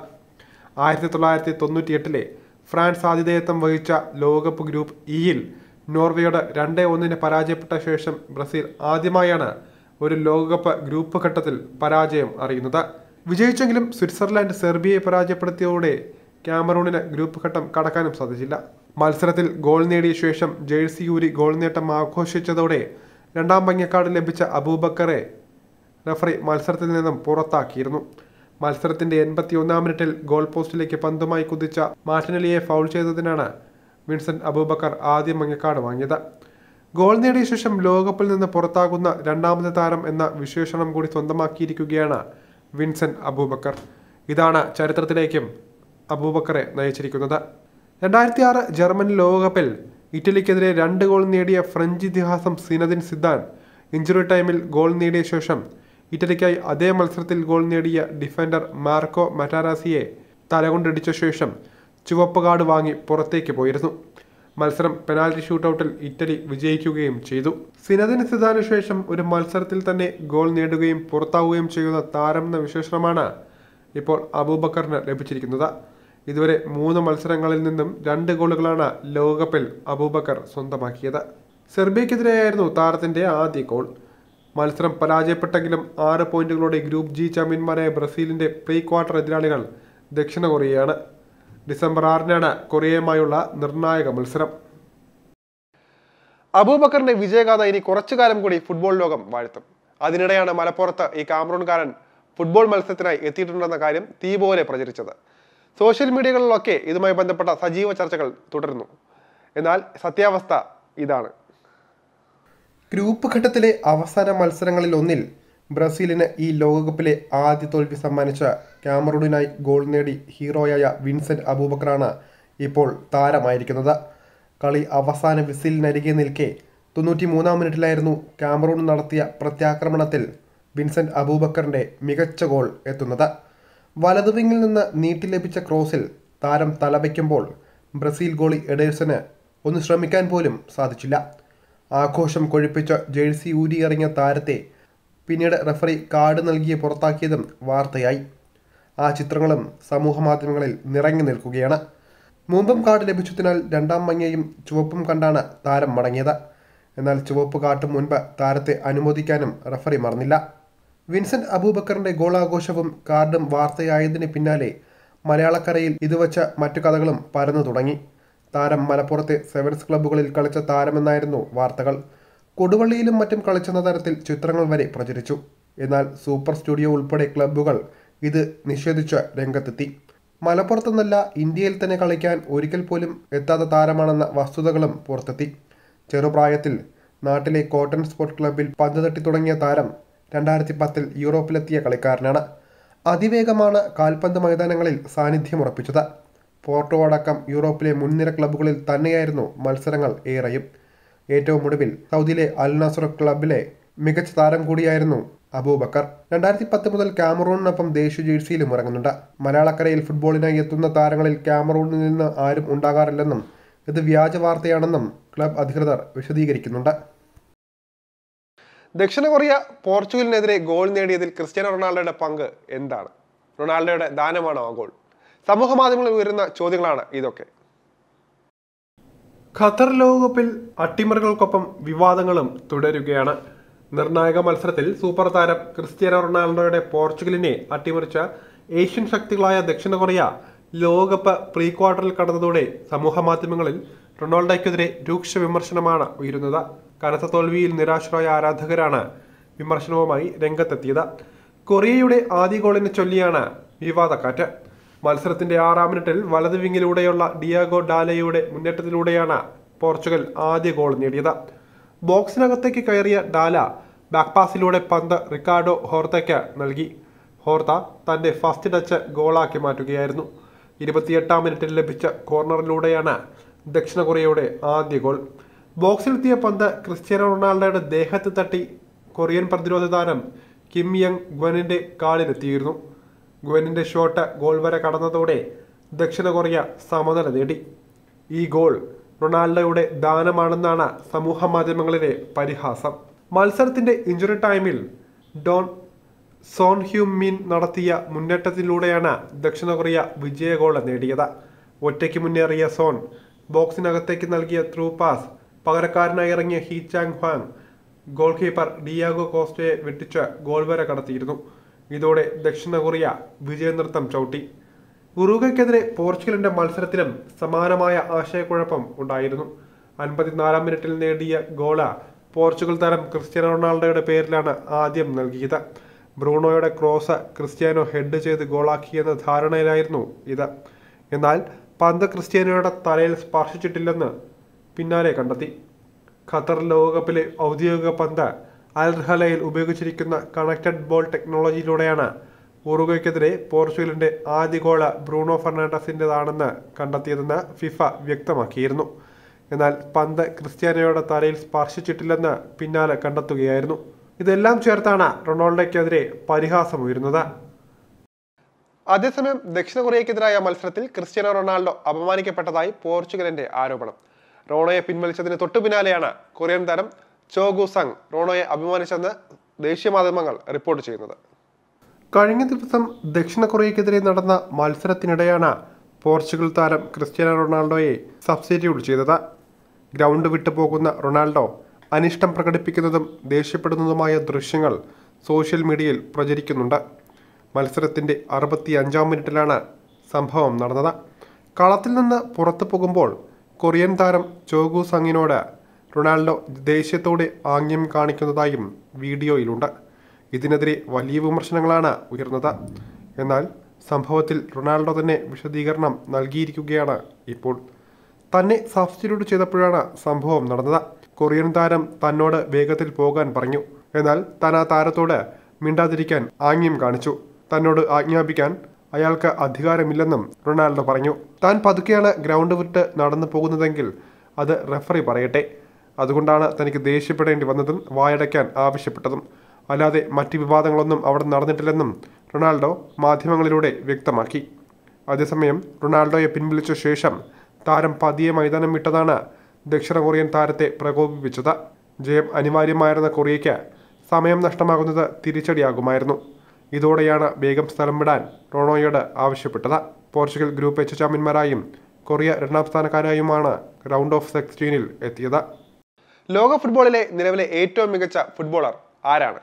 ആയിരത്തി തൊള്ളായിരത്തി തൊണ്ണൂറ്റി എട്ടിലെ ഫ്രാൻസ് ആതിഥേയത്വം വഹിച്ച ലോകകപ്പ് ഗ്രൂപ്പ് ഇയിൽ നോർവേയോട് രണ്ടേ ഒന്നിന് പരാജയപ്പെട്ട ശേഷം ബ്രസീൽ ആദ്യമായാണ് ഒരു ലോകകപ്പ് ഗ്രൂപ്പ് ഘട്ടത്തിൽ പരാജയം അറിയുന്നത്. വിജയിച്ചെങ്കിലും സ്വിറ്റ്സർലാൻഡ് സെർബിയയെ പരാജയപ്പെടുത്തിയതോടെ ക്യാമറൂണിന് ഗ്രൂപ്പ് ഘട്ടം കടക്കാനും സാധിച്ചില്ല. മത്സരത്തിൽ ഗോൾ നേടിയ ശേഷം ജേഴ്സി ഊരി ഗോൾ നേട്ടം ആഘോഷിച്ചതോടെ രണ്ടാം ഭംഗ്യക്കാർഡ് ലഭിച്ച അബൂബക്കറെ റഫറി മത്സരത്തിൽ നിന്നും പുറത്താക്കിയിരുന്നു. മത്സരത്തിന്റെ എൺപത്തി ഒന്നാം മിനിറ്റിൽ ഗോൾ പോസ്റ്റിലേക്ക് പന്തുമായി കുതിച്ച മാർട്ടിനലിയെ ഫൗൾ ചെയ്തതിനാണ് വിൻസെന്റ് അബൂബക്കർ ആദ്യം മഞ്ഞക്കാട് വാങ്ങിയത്. ഗോൾ നേടിയ ശേഷം ലോകകപ്പിൽ നിന്ന് പുറത്താകുന്ന രണ്ടാമത്തെ താരം എന്ന വിശേഷണം കൂടി സ്വന്തമാക്കിയിരിക്കുകയാണ് വിൻസെന്റ് അബൂബക്കർ. ഇതാണ് ചരിത്രത്തിലേക്കും അബൂബക്കറെ നയിച്ചിരിക്കുന്നത്. രണ്ടായിരത്തി ആറ് ജർമ്മൻ ലോകകപ്പിൽ ഇറ്റലിക്കെതിരെ രണ്ട് ഗോൾ നേടിയ ഫ്രഞ്ച് ഇതിഹാസം സിനദിൻ സിദ്ധാൻ ഇഞ്ചുറി ടൈമിൽ ഗോൾ നേടിയ ശേഷം ഇറ്റലിക്കായി അതേ മത്സരത്തിൽ ഗോൾ നേടിയ ഡിഫൻഡർ മാർക്കോ മറ്റാരാസിയെ തലകൊണ്ടടിച്ച ശേഷം ചുവപ്പ് കാർഡ് വാങ്ങി പുറത്തേക്ക് പോയിരുന്നു. മത്സരം പെനാൽറ്റി ഷൂട്ടൗട്ടിൽ ഇറ്റലി വിജയിക്കുകയും ചെയ്തു. സിനദിൻ സിദ്ധാന് ശേഷം ഒരു മത്സരത്തിൽ തന്നെ ഗോൾ നേടുകയും പുറത്താവുകയും ചെയ്യുന്ന താരം എന്ന വിശേഷണമാണ് ഇപ്പോൾ അബൂബക്കറിന് ലഭിച്ചിരിക്കുന്നത്. ഇതുവരെ മൂന്ന് മത്സരങ്ങളിൽ നിന്നും രണ്ട് ഗോളുകളാണ് ലോകകപ്പിൽ അബൂബക്കർ സ്വന്തമാക്കിയത്. സെർബിയക്കെതിരെയായിരുന്നു താരത്തിന്റെ ആദ്യ ഗോൾ. മത്സരം പരാജയപ്പെട്ടെങ്കിലും ആറ് പോയിന്റുകളോടെ ഗ്രൂപ്പ് ജി ചാമ്പ്യന്മാരായ ബ്രസീലിന്റെ പ്രീ ക്വാർട്ടർ എതിരാളികൾ ദക്ഷിണ കൊറിയയാണ്. ഡിസംബർ ആറിനാണ് കൊറിയയുമായുള്ള നിർണായക മത്സരം. അബൂബക്കറിന്റെ വിജയഗാഥ ഇനി കുറച്ചു കാലം കൂടി ഫുട്ബോൾ ലോകം വാഴ്ത്തും. അതിനിടെയാണ് മലപ്പുറത്ത് ഈ കാമറൂൺകാരൻ ഫുട്ബോൾ മത്സരത്തിനായി എത്തിയിട്ടുണ്ടെന്ന കാര്യം തീപോലെ പ്രചരിച്ചത്. സോഷ്യൽ മീഡിയകളിലൊക്കെ ഇതുമായി ബന്ധപ്പെട്ട സജീവ ചർച്ചകൾ തുടരുന്നു. എന്നാൽ സത്യാവസ്ഥ ഇതാണ്. ഗ്രൂപ്പ് ഘട്ടത്തിലെ അവസാന മത്സരങ്ങളിൽ ഒന്നിൽ ബ്രസീലിന് ഈ ലോകകപ്പിലെ ആദ്യ തോൽവി സമ്മാനിച്ച ക്യാമറൂണിനായി ഗോൾ നേടി ഹീറോയായ വിൻസെന്റ് അബൂബക്കറാണ് ഇപ്പോൾ താരമായിരിക്കുന്നത്. കളി അവസാന വിസിലിനരികെ നിൽക്കെ തൊണ്ണൂറ്റി മൂന്നാം മിനിറ്റിലായിരുന്നു ക്യാമറൂൺ നടത്തിയ പ്രത്യാക്രമണത്തിൽ വിൻസെന്റ് അബൂബക്കറിന്റെ മികച്ച ഗോൾ എത്തുന്നത്. വലതുവിങ്ങിൽ നിന്ന് നീട്ടി ലഭിച്ച ക്രോസിൽ താരം തലവയ്ക്കുമ്പോൾ ബ്രസീൽ ഗോളി എഡേഴ്സന് ഒന്ന് ശ്രമിക്കാൻ പോലും സാധിച്ചില്ല. ആഘോഷം കൊഴിപ്പിച്ച ജേഴ്സി ഊരിയിറങ്ങിയ താരത്തെ പിന്നീട് റഫറി കാർഡ് നൽകിയ പുറത്താക്കിയതും വാർത്തയായി. ആ ചിത്രങ്ങളും സമൂഹ മാധ്യമങ്ങളിൽ നിറങ്ങി നിൽക്കുകയാണ്. മുമ്പും കാർഡ് ലഭിച്ചതിനാൽ രണ്ടാം മഞ്ഞയും ചുവപ്പും കണ്ടാണ് താരം മടങ്ങിയത്. എന്നാൽ ചുവപ്പ് കാട്ടും മുൻപ് താരത്തെ അനുമോദിക്കാനും റഫറി മറന്നില്ല. വിൻസെന്റ് അബൂബക്കറിന്റെ ഗോളാഘോഷവും കാർഡും വാർത്തയായതിന് പിന്നാലെ മലയാളക്കരയിൽ ഇതുവച്ച മറ്റു കഥകളും പരന്നു തുടങ്ങി. താരം മലപ്പുറത്തെ സെവൻസ് ക്ലബ്ബുകളിൽ കളിച്ച താരമെന്നായിരുന്നു വാർത്തകൾ. കൊടുവള്ളിയിലും മറ്റും കളിച്ചെന്ന തരത്തിൽ ചിത്രങ്ങൾ വരെ പ്രചരിച്ചു. എന്നാൽ സൂപ്പർ സ്റ്റുഡിയോ ഉൾപ്പെടെ ക്ലബ്ബുകൾ ഇത് നിഷേധിച്ച രംഗത്തെത്തി. മലപ്പുറത്തെന്നല്ല ഇന്ത്യയിൽ തന്നെ കളിക്കാൻ ഒരിക്കൽ പോലും എത്താത്ത താരമാണെന്ന വസ്തുതകളും പുറത്തെത്തി. ചെറുപ്രായത്തിൽ നാട്ടിലെ കോട്ടൺ സ്പോർട്സ് ക്ലബ്ബിൽ പന്ത് തട്ടി തുടങ്ങിയ താരം രണ്ടായിരത്തി പത്തിൽ യൂറോപ്പിലെത്തിയ കളിക്കാരനാണ്. അതിവേഗമാണ് കാൽപന്ത് മൈതാനങ്ങളിൽ സാന്നിധ്യം ഉറപ്പിച്ചത് പോർട്ടോ അടക്കം യൂറോപ്പിലെ മുൻനിര ക്ലബ്ബുകളിൽ തന്നെയായിരുന്നു മത്സരങ്ങൾ ഏറെയും. ഏറ്റവും ഒടുവിൽ സൗദിയിലെ അൽ നസർ ക്ലബിലെ മികച്ച താരം കൂടിയായിരുന്നു അബൂബക്കർ രണ്ടായിരത്തി പത്ത് മുതൽ കാമറൂണിനൊപ്പം ദേശീയ ജേഴ്സിയിലും ഇറങ്ങുന്നുണ്ട്. മലയാളക്കരയിൽ ഫുട്ബോളിനായി എത്തുന്ന താരങ്ങളിൽ കാമറൂണിൽ നിന്ന് ആരും ഉണ്ടാകാറില്ലെന്നും ഇത് വ്യാജ വാർത്തയാണെന്നും ക്ലബ് അധികൃതർ വിശദീകരിക്കുന്നുണ്ട്. ദക്ഷിണ കൊറിയ പോർച്ചുഗലിനെതിരെ ഗോൾ നേടിയതിൽ ക്രിസ്ത്യാനോ റൊണാൾഡോയുടെ പങ്ക് എന്താണ്? റൊണാൾഡോയുടെ ദാനമാണോ ആ ഗോൾ? സമൂഹ മാധ്യമങ്ങളിൽ ഉയരുന്ന ചോദ്യങ്ങളാണ് ഇതൊക്കെ. ഖത്തർ ലോകകപ്പിൽ അട്ടിമറികൾക്കൊപ്പം വിവാദങ്ങളും തുടരുകയാണ്. നിർണായക മത്സരത്തിൽ സൂപ്പർ താരം ക്രിസ്ത്യാനോ റൊണാൾഡോയുടെ പോർച്ചുഗലിനെ അട്ടിമറിച്ച ഏഷ്യൻ ശക്തികളായ ദക്ഷിണ കൊറിയ ലോകകപ്പ് പ്രീ ക്വാർട്ടറിൽ കടന്നതോടെ സമൂഹ മാധ്യമങ്ങളിൽ റൊണാൾഡോയ്ക്കെതിരെ രൂക്ഷ വിമർശനമാണ് ഉയരുന്നത്. കനത്ത തോൽവിയിൽ നിരാശരായ ആരാധകരാണ് വിമർശനവുമായി രംഗത്തെത്തിയത്. കൊറിയയുടെ ആദ്യ ഗോളിനെ ചൊല്ലിയാണ് വിവാദക്കാറ്റ്. മത്സരത്തിന്റെ ആറാം മിനിറ്റിൽ വലത് വിങ്ങിലൂടെയുള്ള ഡിയാഗോ ഡാലയുടെ മുന്നേറ്റത്തിലൂടെയാണ് പോർച്ചുഗൽ ആദ്യ ഗോൾ നേടിയത്. ബോക്സിനകത്തേക്ക് കയറിയ ഡാല ബാക്ക് പാസിലൂടെ പന്ത് റിക്കാർഡോ ഹോർത്തയ്ക്ക് നൽകി. ഹോർത്ത തന്റെ ഫസ്റ്റ് ടച്ച് ഗോളാക്കി മാറ്റുകയായിരുന്നു. ഇരുപത്തിയെട്ടാം മിനിറ്റിൽ ലഭിച്ച കോർണറിലൂടെയാണ് ദക്ഷിണ കൊറിയയുടെ ആദ്യ ഗോൾ. ബോക്സിലെത്തിയ പന്ത് ക്രിസ്ത്യാനോ റൊണാൾഡോയുടെ ദേഹത്ത് തട്ടി കൊറിയൻ പ്രതിരോധ താരം കിം യങ് ഗ്വനിന്റെ കാലിലെത്തിയിരുന്നു. ഗ്വനിന്റെ ഷോട്ട് ഗോൾ വരെ കടന്നതോടെ ദക്ഷിണ കൊറിയ സമനില നേടി. ഈ ഗോൾ റൊണാൾഡോയുടെ ദാനമാണെന്നാണ് സമൂഹ മാധ്യമങ്ങളിലെ പരിഹാസം. മത്സരത്തിന്റെ ഇഞ്ചുറി ടൈമിൽ ഡോൺ സോൺ ഹ്യൂമിൻ നടത്തിയ മുന്നേറ്റത്തിലൂടെയാണ് ദക്ഷിണ കൊറിയ വിജയ ഗോൾ നേടിയത്. ഒറ്റയ്ക്ക് മുന്നേറിയ സോൺ ബോക്സിനകത്തേക്ക് നൽകിയ ത്രൂ പാസ് പകരക്കാരനായി ഇറങ്ങിയ Hee Chan Hwang goalkeeper Diogo കോസ്റ്റയെ വെട്ടിച്ച് ഗോൾ വരെ കടത്തിയിരുന്നു. ഇതോടെ ദക്ഷിണ കൊറിയ വിജയനൃത്തം ചവിട്ടി. ഉറുഗയ്ക്കെതിരെ പോർച്ചുഗലിന്റെ മത്സരത്തിലും സമാനമായ ആശയക്കുഴപ്പം ഉണ്ടായിരുന്നു. അൻപത്തിനാലാം മിനിറ്റിൽ നേടിയ ഗോള പോർച്ചുഗൽ താരം ക്രിസ്ത്യാനോ റൊണാൾഡോയുടെ പേരിലാണ് ആദ്യം നൽകിയത്. ബ്രൂണോയുടെ ക്രോസ് ക്രിസ്ത്യാനോ ഹെഡ് ചെയ്ത് ഗോളാക്കിയെന്ന ധാരണയിലായിരുന്നു ഇത്. എന്നാൽ പന്ത് ക്രിസ്ത്യാനോയുടെ തലയിൽ സ്പർശിച്ചിട്ടില്ലെന്ന് പിന്നാലെ കണ്ടെത്തി. ഖത്തർ ലോകകപ്പിലെ ഔദ്യോഗിക പന്ത് അൽ റഹലയിൽ ഉപയോഗിച്ചിരിക്കുന്ന കണക്റ്റഡ് ബോൾ ടെക്നോളജിയിലൂടെയാണ് ഉറുഗയ്ക്കെതിരെ പോർച്ചുഗലിന്റെ ആദ്യ ഗോൾ ബ്രൂണോ ഫെർണാണ്ടസിന്റെതാണെന്ന് കണ്ടെത്തിയതെന്ന് ഫിഫ വ്യക്തമാക്കിയിരുന്നു. എന്നാൽ പന്ത് ക്രിസ്ത്യാനോയുടെ തലയിൽ സ്പർശിച്ചിട്ടില്ലെന്ന് പിന്നാലെ കണ്ടെത്തുകയായിരുന്നു. ഇതെല്ലാം ചേർത്താണ് റൊണാൾഡോയ്ക്കെതിരെ പരിഹാസം ഉയരുന്നത് അതേസമയം ദക്ഷിണ കൊറിയക്കെതിരായ മത്സരത്തിൽ ക്രിസ്ത്യാനോ റൊണാൾഡോ അപമാനിക്കപ്പെട്ടതായി പോർച്ചുഗലിന്റെ ആരോപണം. റോണോയെ പിൻവലിച്ചതിന് തൊട്ടു പിന്നാലെയാണ് കൊറിയൻ താരം ചോഗു സങ് റോണോയെ അഭിമാനിച്ചെന്ന് ദേശീയ മാധ്യമങ്ങൾ റിപ്പോർട്ട് ചെയ്യുന്നത്. കഴിഞ്ഞ ദിവസം ദക്ഷിണ കൊറിയക്കെതിരെ നടന്ന മത്സരത്തിനിടെയാണ് പോർച്ചുഗൽ താരം ക്രിസ്ത്യാനോ റൊണാൾഡോയെ സബ്സ്റ്റിറ്റ്യൂട്ട് ചെയ്തത്. ഗ്രൗണ്ട് വിട്ടു പോകുന്ന റൊണാൾഡോ അനിഷ്ടം പ്രകടിപ്പിക്കുന്നതും ദേഷ്യപ്പെടുന്നതുമായ ദൃശ്യങ്ങൾ സോഷ്യൽ മീഡിയയിൽ പ്രചരിക്കുന്നുണ്ട്. മത്സരത്തിന്റെ അറുപത്തി അഞ്ചാം മിനിറ്റിലാണ് സംഭവം നടന്നത്. കളത്തിൽ നിന്ന് പുറത്തു പോകുമ്പോൾ കൊറിയൻ താരം ചോഗു സങ്ങിനോട് റൊണാൾഡോ ദേഷ്യത്തോടെ ആംഗ്യം കാണിക്കുന്നതായും വീഡിയോയിലുണ്ട്. ഇതിനെതിരെ വലിയ വിമർശനങ്ങളാണ് ഉയർന്നത്. എന്നാൽ സംഭവത്തിൽ റൊണാൾഡോ തന്നെ വിശദീകരണം നൽകിയിരിക്കുകയാണ് ഇപ്പോൾ. തന്നെ സബ്സ്റ്റിറ്റ്യൂട്ട് ചെയ്തപ്പോഴാണ് സംഭവം നടന്നത്. കൊറിയൻ താരം തന്നോട് വേഗത്തിൽ പോകാൻ പറഞ്ഞു. എന്നാൽ താൻ ആ താരത്തോട് മിണ്ടാതിരിക്കാൻ ആംഗ്യം കാണിച്ചു. തന്നോട് ആജ്ഞാപിക്കാൻ അയാൾക്ക് അധികാരമില്ലെന്നും റൊണാൾഡോ പറഞ്ഞു. താൻ പതുക്കെയാണ് ഗ്രൗണ്ട് വിട്ട് നടന്നു പോകുന്നതെങ്കിൽ അത് റെഫറി പറയട്ടെ. അതുകൊണ്ടാണ് തനിക്ക് ദേഷ്യപ്പെടേണ്ടി വന്നതും വായടയ്ക്കാൻ ആവശ്യപ്പെട്ടതും. അല്ലാതെ മറ്റ് വിവാദങ്ങളൊന്നും അവിടെ നടന്നിട്ടില്ലെന്നും റൊണാൾഡോ മാധ്യമങ്ങളിലൂടെ വ്യക്തമാക്കി. അതേസമയം റൊണാൾഡോയെ പിൻവലിച്ച ശേഷം താരം പതിയെ മൈതാനം വിട്ടതാണ് ദക്ഷിണ കൊറിയൻ താരത്തെ പ്രകോപിപ്പിച്ചത്. ജയം അനിവാര്യമായിരുന്ന കൊറിയയ്ക്ക് സമയം നഷ്ടമാകുന്നത് തിരിച്ചടിയാകുമായിരുന്നു. ഇതോടെയാണ് വേഗം സ്ഥലം വിടാൻ റോണോയോട് ആവശ്യപ്പെട്ടത്. പോർച്ചുഗൽ ഗ്രൂപ്പ് എച്ച് ചാമ്പ്യന്മാരായും കൊറിയ രണ്ടാം സ്ഥാനക്കാരായുമാണ് റൗണ്ട് ഓഫ് സിക്സ്റ്റീനിൽ എത്തിയത്. ലോക ഫുട്ബോളിലെ നിലവിലെ ഏറ്റവും മികച്ച ഫുട്ബോളർ ആരാണ്?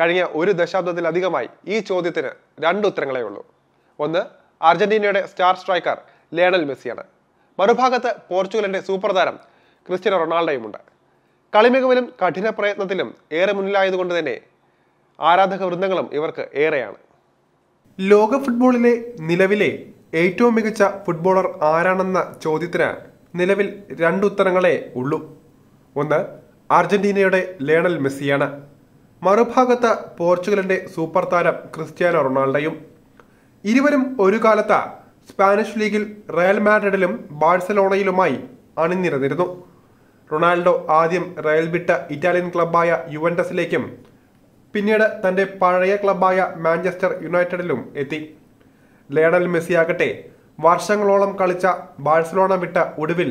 കഴിഞ്ഞ ഒരു ദശാബ്ദത്തിലധികമായി ഈ ചോദ്യത്തിന് രണ്ട് ഉത്തരങ്ങളേ ഉള്ളൂ. ഒന്ന് അർജന്റീനയുടെ സ്റ്റാർ സ്ട്രൈക്കർ ലേണൽ മെസ്സിയാണ്. മറുഭാഗത്ത് പോർച്ചുഗലിന്റെ സൂപ്പർ താരം ക്രിസ്ത്യനോ റൊണാൾഡോയുമുണ്ട്. കളിമികവിലും കഠിന പ്രയത്നത്തിലും ഏറെ മുന്നിലായതുകൊണ്ട് തന്നെ ആരാധക വൃന്ദങ്ങളും ഇവർക്ക് ഏറെയാണ്. ലോക ഫുട്ബോളിലെ നിലവിലെ ഏറ്റവും മികച്ച ഫുട്ബോളർ ആരാണെന്ന ചോദ്യത്തിന് നിലവിൽ രണ്ട് ഉത്തരങ്ങളേ ഉള്ളൂ. ഒന്ന് അർജന്റീനയുടെ ലേണൽ മെസ്സിയാണ്. മറുഭാഗത്ത് പോർച്ചുഗലിന്റെ സൂപ്പർ താരം ക്രിസ്ത്യാനോ റൊണാൾഡോയും. ഇരുവരും ഒരു കാലത്ത് സ്പാനിഷ് ലീഗിൽ റയൽ മാഡ്രിഡിലും ബാഴ്സലോണയിലുമായി അണിനിരന്നിരുന്നു. റൊണാൾഡോ ആദ്യം റയൽ വിട്ട ഇറ്റാലിയൻ ക്ലബ്ബായ യുവന്റസിലേക്കും പിന്നീട് തന്റെ പഴയ ക്ലബായ മാഞ്ചസ്റ്റർ യുണൈറ്റഡിലും എത്തി. ലയണൽ മെസ്സിയാകട്ടെ വർഷങ്ങളോളം കളിച്ച ബാഴ്സലോണ വിട്ട ഒടുവിൽ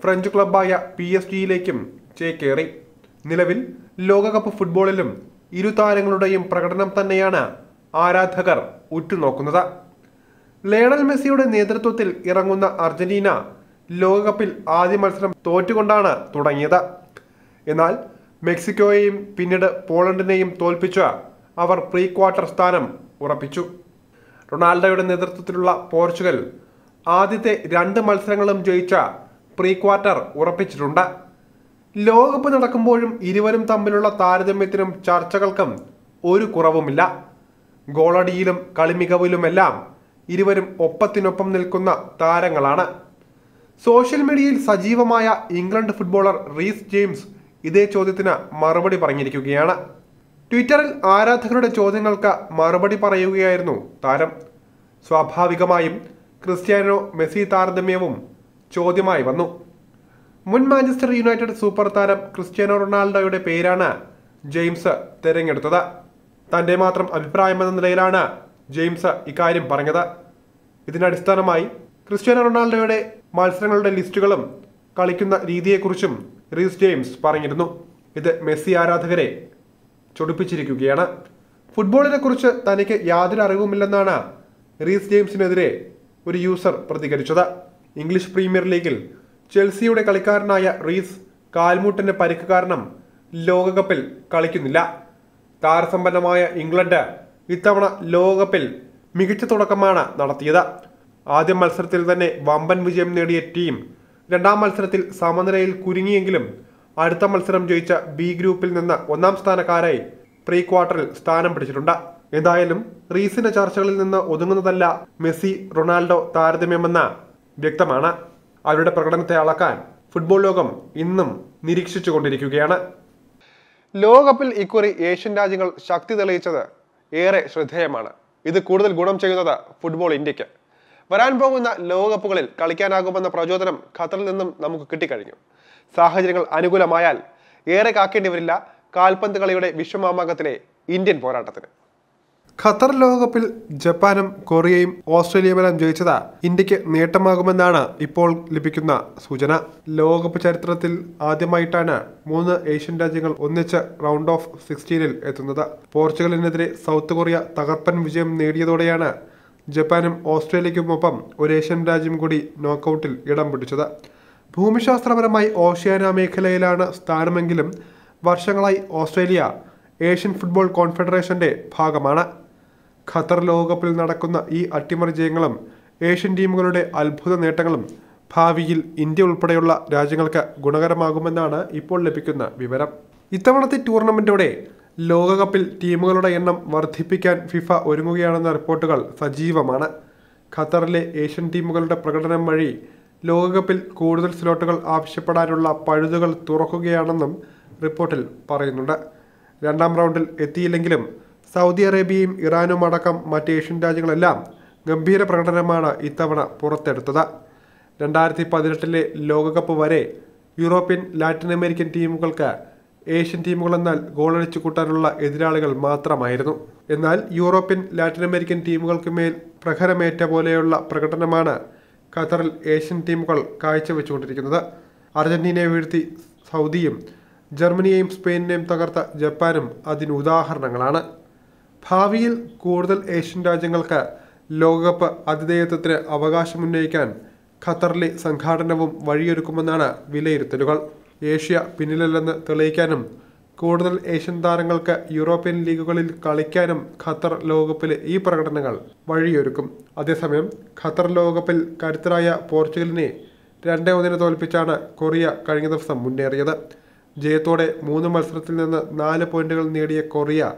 ഫ്രഞ്ച് ക്ലബായ പി എസ് ജിയിലേക്കും ചേക്കേറി നിലവിൽ ലോകകപ്പ് ഫുട്ബോളിലും ഇരു താരങ്ങളുടെയും പ്രകടനം തന്നെയാണ് ആരാധകർ ഉറ്റുനോക്കുന്നത്. ലയണൽ മെസ്സിയുടെ നേതൃത്വത്തിൽ ഇറങ്ങുന്ന അർജന്റീന ലോകകപ്പിൽ ആദ്യ മത്സരം തോറ്റുകൊണ്ടാണ് തുടങ്ങിയത്. എന്നാൽ മെക്സിക്കോയെയും പിന്നീട് പോളണ്ടിനെയും തോൽപ്പിച്ച അവർ പ്രീ ക്വാർട്ടർ സ്ഥാനം ഉറപ്പിച്ചു. റൊണാൾഡോയുടെ നേതൃത്വത്തിലുള്ള പോർച്ചുഗൽ ആദ്യത്തെ രണ്ട് മത്സരങ്ങളും ജയിച്ച പ്രീ ക്വാർട്ടർ ഉറപ്പിച്ചിട്ടുണ്ട്. ലോകകപ്പ് നടക്കുമ്പോഴും ഇരുവരും തമ്മിലുള്ള താരതമ്യത്തിനും ചർച്ചകൾക്കും ഒരു കുറവുമില്ല. ഗോളടിയിലും കളിമികവിലുമെല്ലാം ഇരുവരും ഒപ്പത്തിനൊപ്പം നിൽക്കുന്ന താരങ്ങളാണ്. സോഷ്യൽ മീഡിയയിൽ സജീവമായ ഇംഗ്ലണ്ട് ഫുട്ബോളർ റീസ് ജെയിംസ് ഇതേ ചോദ്യത്തിന് മറുപടി പറഞ്ഞിരിക്കുകയാണ്. ട്വിറ്ററിൽ ആരാധകരുടെ ചോദ്യങ്ങൾക്ക് മറുപടി പറയുകയായിരുന്നു താരം. സ്വാഭാവികമായും ക്രിസ്ത്യാനോ മെസ്സി താരതമ്യവും ചോദ്യമായി വന്നു. മുൻ മാഞ്ചസ്റ്റർ യുണൈറ്റഡ് സൂപ്പർ താരം ക്രിസ്ത്യാനോ റൊണാൾഡോയുടെ പേരാണ് ജെയിംസ് തിരഞ്ഞെടുത്തത്. തന്റെ മാത്രം അഭിപ്രായമെന്ന നിലയിലാണ് ജെയിംസ് ഇക്കാര്യം പറഞ്ഞത്. ഇതിനടിസ്ഥാനമായി ക്രിസ്ത്യാനോ റൊണാൾഡോയുടെ മത്സരങ്ങളുടെ ലിസ്റ്റുകളും കളിക്കുന്ന രീതിയെക്കുറിച്ചും റീസ് ജെയിംസ് പറഞ്ഞിരുന്നു. ഇത് മെസ്സി ആരാധകരെ ചൊടിപ്പിച്ചിരിക്കുകയാണ്. ഫുട്ബോളിനെ കുറിച്ച് തനിക്ക് യാതൊരു അറിവുമില്ലെന്നാണ് റീസ് ജെയിംസിനെതിരെ ഒരു യൂസർ പ്രതികരിച്ചത്. ഇംഗ്ലീഷ് പ്രീമിയർ ലീഗിൽ ചെൽസിയുടെ കളിക്കാരനായ റീസ് കാൽമൂട്ടിന്റെ പരിക്ക് കാരണം ലോകകപ്പിൽ കളിക്കുന്നില്ല. താരസമ്പന്നമായ ഇംഗ്ലണ്ട് ഇത്തവണ ലോകകപ്പിൽ മികച്ച തുടക്കമാണ് നടത്തിയത്. ആദ്യ മത്സരത്തിൽ തന്നെ വമ്പൻ വിജയം നേടിയ ടീം രണ്ടാം മത്സരത്തിൽ സമനിലയിൽ കുരുങ്ങിയെങ്കിലും അടുത്ത മത്സരം ജയിച്ച ബി ഗ്രൂപ്പിൽ നിന്ന് ഒന്നാം സ്ഥാനക്കാരായി പ്രീ ക്വാർട്ടറിൽ സ്ഥാനം പിടിച്ചിട്ടുണ്ട്. എന്തായാലും റീസിന്റെ ചർച്ചകളിൽ നിന്ന് ഒതുങ്ങുന്നതല്ല മെസ്സി റൊണാൾഡോ താരതമ്യമെന്ന് വ്യക്തമാണ്. അവരുടെ പ്രകടനത്തെ അളക്കാൻ ഫുട്ബോൾ ലോകം ഇന്നും നിരീക്ഷിച്ചുകൊണ്ടിരിക്കുകയാണ്. ലോകകപ്പിൽ ഇക്കുറി ഏഷ്യൻ രാജ്യങ്ങൾ ശക്തി തെളിയിച്ചത് ഏറെ ശ്രദ്ധേയമാണ്. ഇത് കൂടുതൽ ഗുണം ചെയ്യുന്നത് ഫുട്ബോൾ ഇന്ത്യയ്ക്ക് വരാൻ പോകുന്ന ലോകകപ്പുകളിൽ കളിക്കാനാകുമെന്ന പ്രചോദനം ഖത്തറിൽ നിന്നും നമുക്ക് കിട്ടിക്കഴിഞ്ഞു. സാഹചര്യങ്ങൾ അനുകൂലമായാൽ ഏറെ കാക്കേണ്ടി വരില്ല കാൽപന്ത് കളിയുടെ വിശ്വമാമാങ്കത്തിലെ ഇന്ത്യൻ പോരാട്ടത്തിന്. ഖത്തർ ലോകകപ്പിൽ ജപ്പാനും കൊറിയയും ഓസ്ട്രേലിയയുമെല്ലാം ജയിച്ചത് ഇന്ത്യയ്ക്ക് നേട്ടമാകുമെന്നാണ് ഇപ്പോൾ ലഭിക്കുന്ന സൂചന. ലോകകപ്പ് ചരിത്രത്തിൽ ആദ്യമായിട്ടാണ് മൂന്ന് ഏഷ്യൻ രാജ്യങ്ങൾ ഒന്നിച്ച് റൗണ്ട് ഓഫ് സിക്സ്റ്റീനിൽ എത്തുന്നത്. പോർച്ചുഗലിനെതിരെ സൗത്ത് കൊറിയ തകർപ്പൻ വിജയം നേടിയതോടെയാണ് ജപ്പാനും ഓസ്ട്രേലിയയ്ക്കുമൊപ്പം ഏഷ്യൻ രാജ്യം കൂടി നോക്കൌട്ടിൽ ഇടം പിടിച്ചത്. ഭൂമിശാസ്ത്രപരമായി ഓഷ്യാന മേഖലയിലാണ് സ്ഥാനമെങ്കിലും വർഷങ്ങളായി ഓസ്ട്രേലിയ ഏഷ്യൻ ഫുട്ബോൾ കോൺഫെഡറേഷന്റെ ഭാഗമാണ്. ഖത്തർ ലോകകപ്പിൽ നടക്കുന്ന ഈ അട്ടിമറി ജയങ്ങളും ഏഷ്യൻ ടീമുകളുടെ അത്ഭുത നേട്ടങ്ങളും ഭാവിയിൽ ഇന്ത്യ ഉൾപ്പെടെയുള്ള രാജ്യങ്ങൾക്ക് ഗുണകരമാകുമെന്നാണ് ഇപ്പോൾ ലഭിക്കുന്ന വിവരം. ഇത്തവണത്തെ ടൂർണമെന്റോടെ ലോകകപ്പിൽ ടീമുകളുടെ എണ്ണം വർദ്ധിപ്പിക്കാൻ ഫിഫ ഒരുങ്ങുകയാണെന്ന റിപ്പോർട്ടുകൾ സജീവമാണ്. ഖത്തറിലെ ഏഷ്യൻ ടീമുകളുടെ പ്രകടനം വഴി ലോകകപ്പിൽ കൂടുതൽ സ്ലോട്ടുകൾ ആവശ്യപ്പെടാനുള്ള പഴുതുകൾ തുറക്കുകയാണെന്നും റിപ്പോർട്ടിൽ പറയുന്നുണ്ട്. രണ്ടാം റൗണ്ടിൽ എത്തിയില്ലെങ്കിലും സൗദി അറേബ്യയും ഇറാനും അടക്കം മറ്റ് ഏഷ്യൻ രാജ്യങ്ങളെല്ലാം ഗംഭീര പ്രകടനമാണ് ഇത്തവണ പുറത്തെടുത്തത്. രണ്ടായിരത്തി പതിനെട്ടിലെ ലോകകപ്പ് വരെ യൂറോപ്യൻ ലാറ്റിൻ അമേരിക്കൻ ടീമുകൾക്ക് ഏഷ്യൻ ടീമുകളെന്നാൽ ഗോളടിച്ചു കൂട്ടാനുള്ള എതിരാളികൾ മാത്രമായിരുന്നു. എന്നാൽ യൂറോപ്യൻ ലാറ്റിൻ അമേരിക്കൻ ടീമുകൾക്ക് മേൽ പ്രഹരമേറ്റ പോലെയുള്ള പ്രകടനമാണ് ഖത്തറിൽ ഏഷ്യൻ ടീമുകൾ കാഴ്ചവെച്ചുകൊണ്ടിരിക്കുന്നത്. അർജന്റീനയെ വീഴ്ത്തി സൗദിയും ജർമ്മനിയെയും സ്പെയിനിനെയും തകർത്ത ജപ്പാനും അതിന് ഉദാഹരണങ്ങളാണ്. ഭാവിയിൽ കൂടുതൽ ഏഷ്യൻ രാജ്യങ്ങൾക്ക് ലോകകപ്പ് ആതിഥേയത്വത്തിന് അവകാശമുന്നയിക്കാൻ ഖത്തറിലെ സംഘാടനവും വഴിയൊരുക്കുമെന്നാണ് വിലയിരുത്തലുകൾ. ഏഷ്യ പിന്നിലല്ലെന്ന് തെളിയിക്കാനും കൂടുതൽ ഏഷ്യൻ താരങ്ങൾക്ക് യൂറോപ്യൻ ലീഗുകളിൽ കളിക്കാനും ഖത്തർ ലോകകപ്പിലെ ഈ പ്രകടനങ്ങൾ വഴിയൊരുക്കും. അതേസമയം ഖത്തർ ലോകകപ്പിൽ കരുത്തരായ പോർച്ചുഗലിനെ രണ്ടേ ഒന്നിന് തോൽപ്പിച്ചാണ് കൊറിയ കഴിഞ്ഞ ദിവസം മുന്നേറിയത്. ജയത്തോടെ മൂന്ന് മത്സരത്തിൽ നിന്ന് നാല് പോയിന്റുകൾ നേടിയ കൊറിയ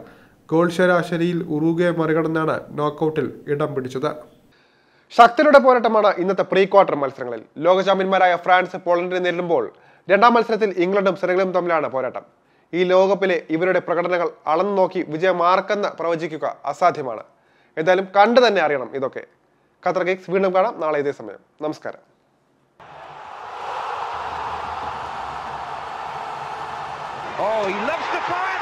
ഗോൾ ശരാശരിയിൽ ഉറുഗെ മറികടന്നാണ് നോക്കൌട്ടിൽ ഇടം പിടിച്ചത്. ശക്തരുടെ പോരാട്ടമാണ് ഇന്നത്തെ പ്രീ ക്വാർട്ടർ മത്സരങ്ങളിൽ. ലോക ചാമ്പ്യന്മാരായ ഫ്രാൻസ് പോളണ്ടിനെ നേരിടുമ്പോൾ രണ്ടാം മത്സരത്തിൽ ഇംഗ്ലണ്ടും സെനഗലും തമ്മിലാണ് പോരാട്ടം. ഈ ലോകകപ്പിലെ ഇവരുടെ പ്രകടനങ്ങൾ അളന്നു നോക്കി വിജയം ആർക്കെന്ന് പ്രവചിക്കുക അസാധ്യമാണ്. എന്തായാലും കണ്ടു തന്നെ അറിയണം ഇതൊക്കെ. ഖത്തർ ഗെയിംസ് വീണ്ടും കാണാം നാളെ ഇതേ സമയം. നമസ്കാരം. Oh, he loves the fire.